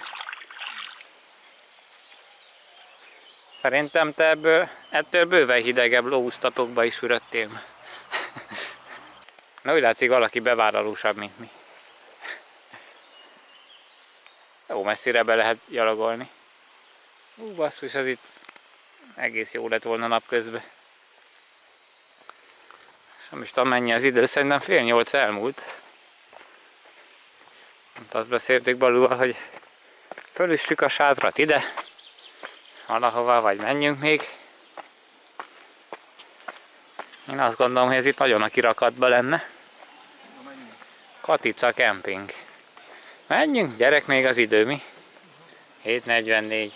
Szerintem te ebből, ettől bőven hidegebb lóúztatokba is fürödtél. Na úgy látszik valaki bevállalósabb, mint mi. Jó messzire be lehet gyalogolni. Ú, basszus, ez itt egész jó lett volna napközben. És nem is tudom mennyi az idő, szerintem fél nyolc elmúlt. Azt beszéltük balúval, hogy fölüssük a sátrat ide, valahova, vagy menjünk még. Én azt gondolom, hogy ez itt nagyon a kirakatba lenne. Katica Camping. Menjünk, gyerek még az idő, mi? 7.44.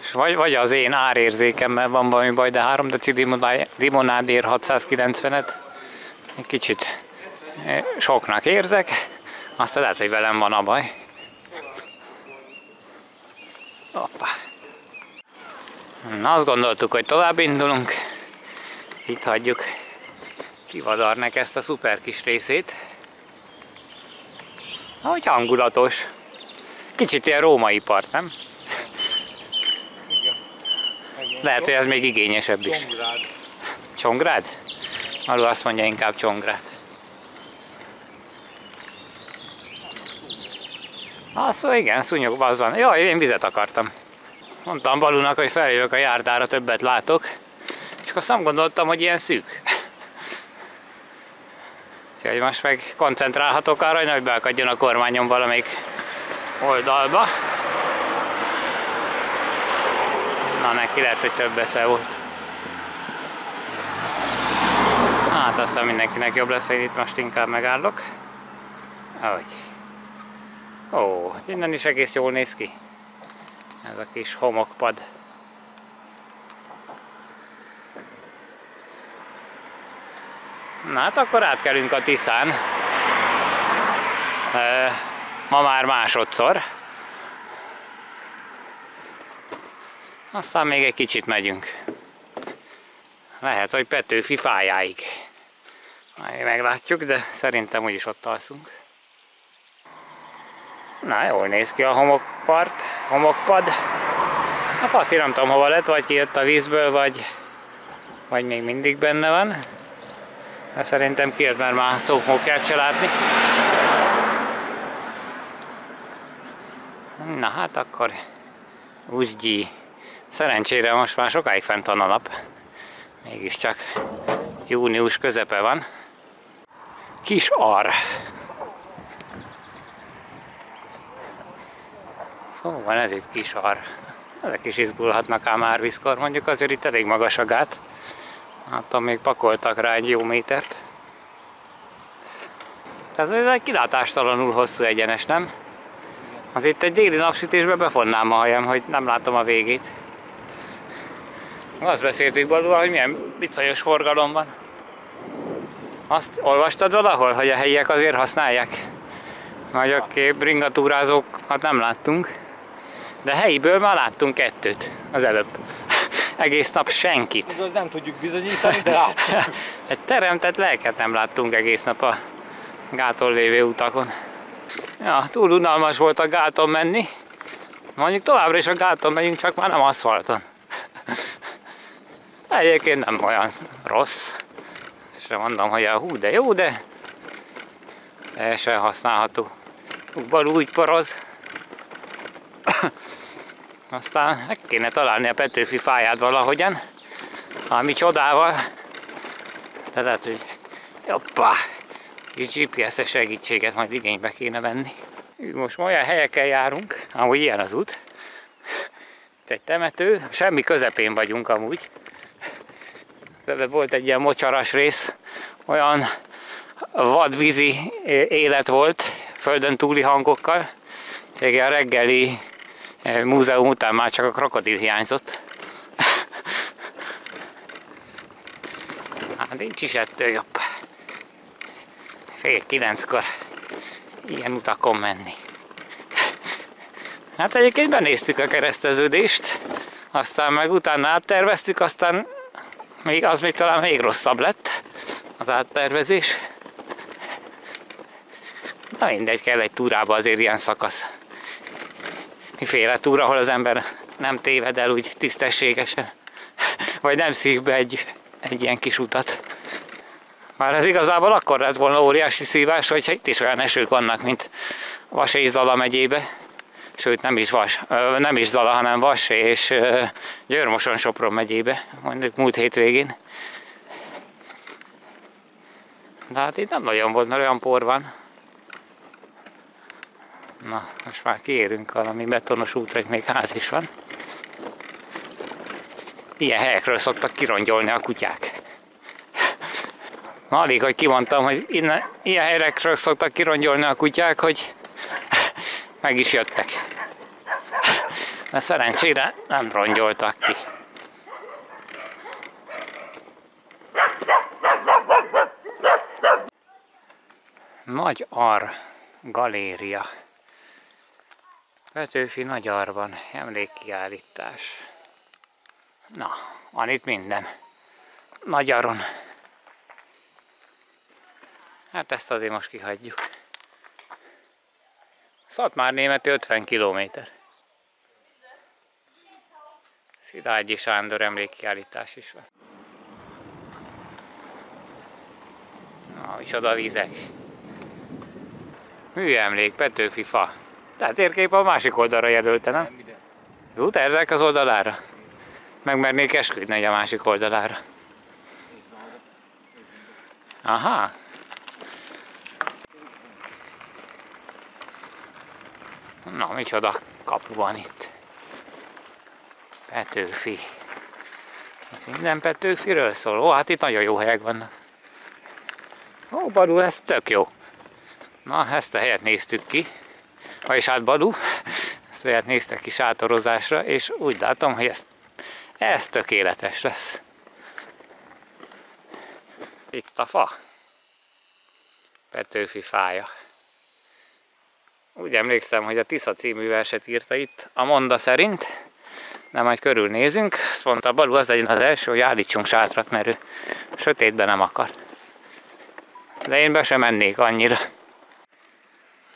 És vagy, vagy az én árérzékemmel van valami baj, de 3 deci limonádér 690-et. Egy kicsit eh, soknak érzek. Azt lehet, hogy velem van a baj. Hoppá. Na, azt gondoltuk, hogy tovább indulunk. Itt hagyjuk Kivadarnek ezt a szuper kis részét. Ahogy hangulatos. Kicsit ilyen római part, nem? Lehet, hogy ez még igényesebb is. Csongrád. Csongrád? Arról azt mondja inkább Csongrád. Ah, szóval igen, szúnyog az van. Jaj, én vizet akartam. Mondtam Balúnak, hogy feljövök a járdára, többet látok. És akkor azt gondoltam, hogy ilyen szűk. Úgyhogy most meg koncentrálhatok arra, hogy nagy beakadjon a kormányon valamelyik oldalba. Na neki lehet, hogy több esze volt. Hát aztán mindenkinek jobb lesz, hogy itt most inkább megállok. Ahogy. Ó, hát innen is egész jól néz ki. Ez a kis homokpad. Na hát akkor átkelünk a Tiszán. Ma már másodszor. Aztán még egy kicsit megyünk. Lehet, hogy Petőfi fájáig. Majd meglátjuk, de szerintem úgyis ott alszunk. Na, jól néz ki a homokpart, homokpad. A faszi nem tudom hova lett, vagy kijött a vízből, vagy, vagy még mindig benne van. De szerintem kijött, mert már cókmókát se látni. Na hát akkor Uzgyi. Szerencsére most már sokáig fent van a nap. Mégiscsak június közepe van. Kis ar. Szóval ez itt kis ar. Ezek is izgulhatnak ám árvízkor, mondjuk azért itt elég magas a gát. Hát még pakoltak rá egy jó métert. Ez egy kilátástalanul hosszú egyenes, nem? Az itt egy déli napsütésbe befonnám a hajam, hogy nem látom a végét. Azt beszéltük Balúval, hogy milyen bicajos forgalom van. Azt olvastad valahol, hogy a helyiek azért használják? Vagy oké, bringatúrázókat nem láttunk. De helyiből már láttunk kettőt az előbb. Egész nap senkit. Igaz, nem tudjuk bizonyítani, de láttuk. Egy teremtett lelket nem láttunk egész nap a gáton lévő utakon. Ja, túl unalmas volt a gáton menni. Mondjuk továbbra is a gáton megyünk, csak már nem aszfalton. Egyébként nem olyan rossz. És mondom, hogy a hú, de jó, de teljesen használható. Bal úgy poroz. Aztán meg kéne találni a Petőfi fáját valahogyan. Valami csodával. Tehát, hogy jobbá, kis GPS-es segítséget majd igénybe kéne venni. Most olyan helyeken járunk, ahogy ilyen az út. itt egy temető, semmi közepén vagyunk amúgy. De volt egy ilyen mocsaras rész, olyan vadvízi élet volt, földön túli hangokkal. a reggeli múzeum után már csak a krokodil hiányzott. Hát nincs is ettől jobb. Fél kilenckor ilyen utakon menni. Hát egyébként benéztük a kereszteződést, aztán meg utána átterveztük, aztán még, az még talán még rosszabb lett az áttervezés. Na mindegy, kell egy túrába azért ilyen szakasz. Miféle túra, ahol az ember nem téved el úgy tisztességesen, vagy nem szív be egy, egy ilyen kis utat. Már ez igazából akkor lett volna óriási szívás, hogy itt is olyan esők vannak, mint Vas és Zala megyébe. Sőt, nem is Vas, nem is Zala, hanem Vas és Györmoson Sopron megyébe, mondjuk múlt hétvégén. De hát itt nem nagyon volt, mert olyan por van. Na, most már kiérünk valami betonos útra, itt még ház is van. Ilyen helyekről szoktak kirongyolni a kutyák. Na, alig, hogy kimondtam, hogy innen, ilyen helyekről szoktak kirongyolni a kutyák, hogy meg is jöttek. De szerencsére nem rongyoltak ki. Nagy Ar Galéria. Petőfi Nagyarban emlékkiállítás. Na, van itt minden. Nagyaron. Hát ezt azért most kihagyjuk. Szatmár német 50 km. Szilágyi Sándor emlékkiállítás is van. Na, és oda vizek. Műemlék, Petőfi fa. Tehát térkép a másik oldalra jelölte, nem? Az út erre az oldalára. Megmernék esküdni a másik oldalára. Aha. Na, micsoda kapu van itt. Petőfi. Ez minden Petőfiről szól. Ó, hát itt nagyon jó helyek vannak. Ó, Balú, ez tök jó. Na, ezt a helyet néztük ki vagyis hát Badu, ezt néztek ki sátorozásra, és úgy látom, hogy ez, ez tökéletes lesz. Itt a fa. Petőfi fája. Úgy emlékszem, hogy a Tisza című verset írta itt, a monda szerint. Nem majd körülnézünk, azt mondta Balú, az legyen az első, hogy állítsunk sátrat, mert ő sötétben nem akar. De én be sem mennék annyira.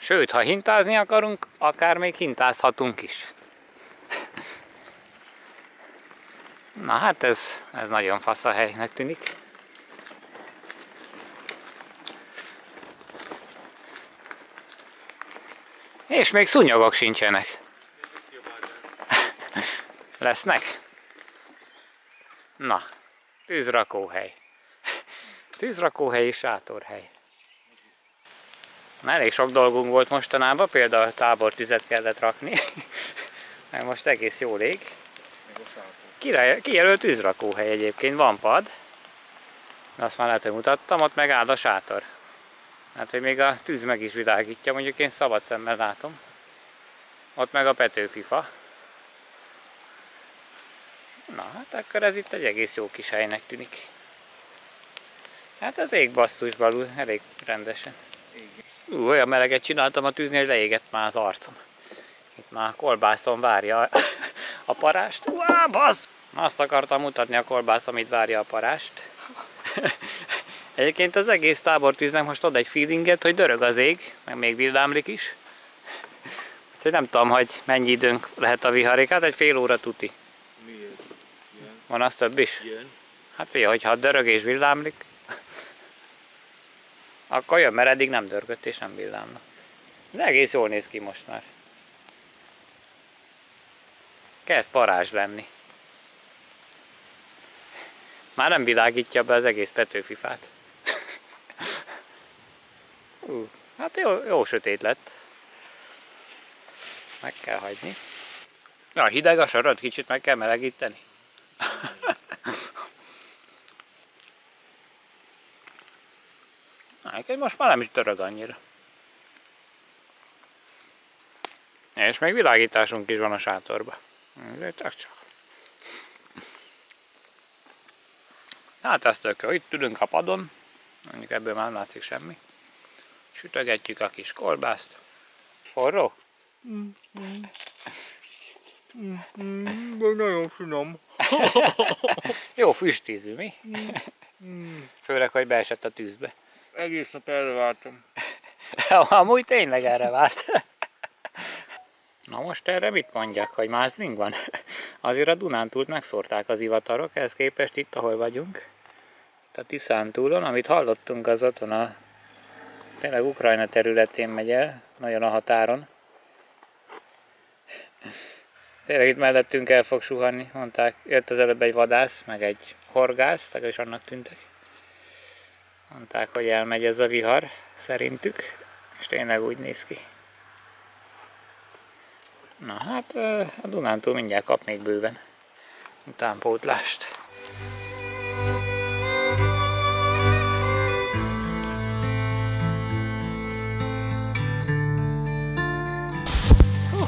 Sőt, ha hintázni akarunk, akár még hintázhatunk is. Na hát ez, ez nagyon fasz a helynek tűnik. És még szúnyogok sincsenek. Lesznek? Na, tűzrakóhely. Tűzrakóhely és sátorhely. Elég sok dolgunk volt mostanában, például tábortüzet kellett rakni, mert most egész jó ég. Kijelölt tűzrakóhely egyébként, van pad, de azt már lehet, hogy mutattam, ott meg áll a sátor. Hát, hogy még a tűz meg is világítja, mondjuk én szabad szemmel látom. Ott meg a Petőfifa. Na, hát akkor ez itt egy egész jó kis helynek tűnik. Hát az ég basszus balul, elég rendesen. Ú, olyan meleget csináltam a tűzni, hogy leégett már az arcom. Itt már kolbászon várja a parást. Uá, bassz! Azt akartam mutatni a kolbász, amit várja a parást. Egyébként az egész tábortűznek most ad egy feelinget, hogy dörög az ég, meg még villámlik is. Úgyhogy nem tudom, hogy mennyi időnk lehet a viharig, hát egy fél óra tuti. Miért? Van az több is? Jön. Hát figyelj, hogyha dörög és villámlik, akkor jön, mert eddig nem dörgött és nem villámnak. De egész jól néz ki most már. Kezd parázs lenni. Már nem világítja be az egész Petőfifát. uh, hát jó, jó sötét lett. Meg kell hagyni. Ja, hideg a sarad, kicsit meg kell melegíteni. Neked most már nem is törög annyira. És még világításunk is van a sátorba. Ezért csak. Hát ezt tök jó. Itt ülünk a padon. Mondjuk ebből már nem látszik semmi. Sütögetjük a kis kolbászt. Forró? De nagyon finom. Jó füstízű, mi? Főleg, hogy beesett a tűzbe. Egész nap erre vártam. Amúgy tényleg erre várt. Na most erre mit mondjak, hogy mázling van? Azért a Dunántúlt megszórták az ivatarok, ehhez képest itt, ahol vagyunk. A Tiszántúlon, amit hallottunk, az otthon a tényleg Ukrajna területén megy el, nagyon a határon. Tényleg itt mellettünk el fog suhanni, mondták, jött az előbb egy vadász, meg egy horgász, legalábbis annak tűntek. Mondták, hogy elmegy ez a vihar, szerintük, és tényleg úgy néz ki. Na hát a Dunántúl mindjárt kap még bőven utánpótlást.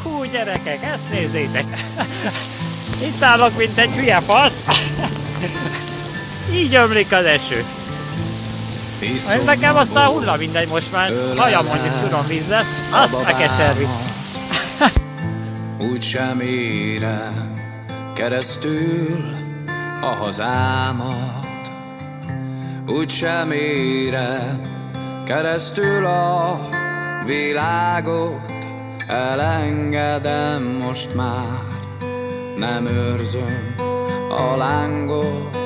Hú, gyerekek, ezt nézzétek! Itt állok, mint egy hülye fasz! Így ömlik az eső. Ez nekem aztán hulla mindegy most már. Hajam mondjuk tudom víz lesz, azt a keservi. Úgy sem érem keresztül a hazámat, úgy sem érem keresztül a világot, elengedem most már, nem őrzöm a lángot,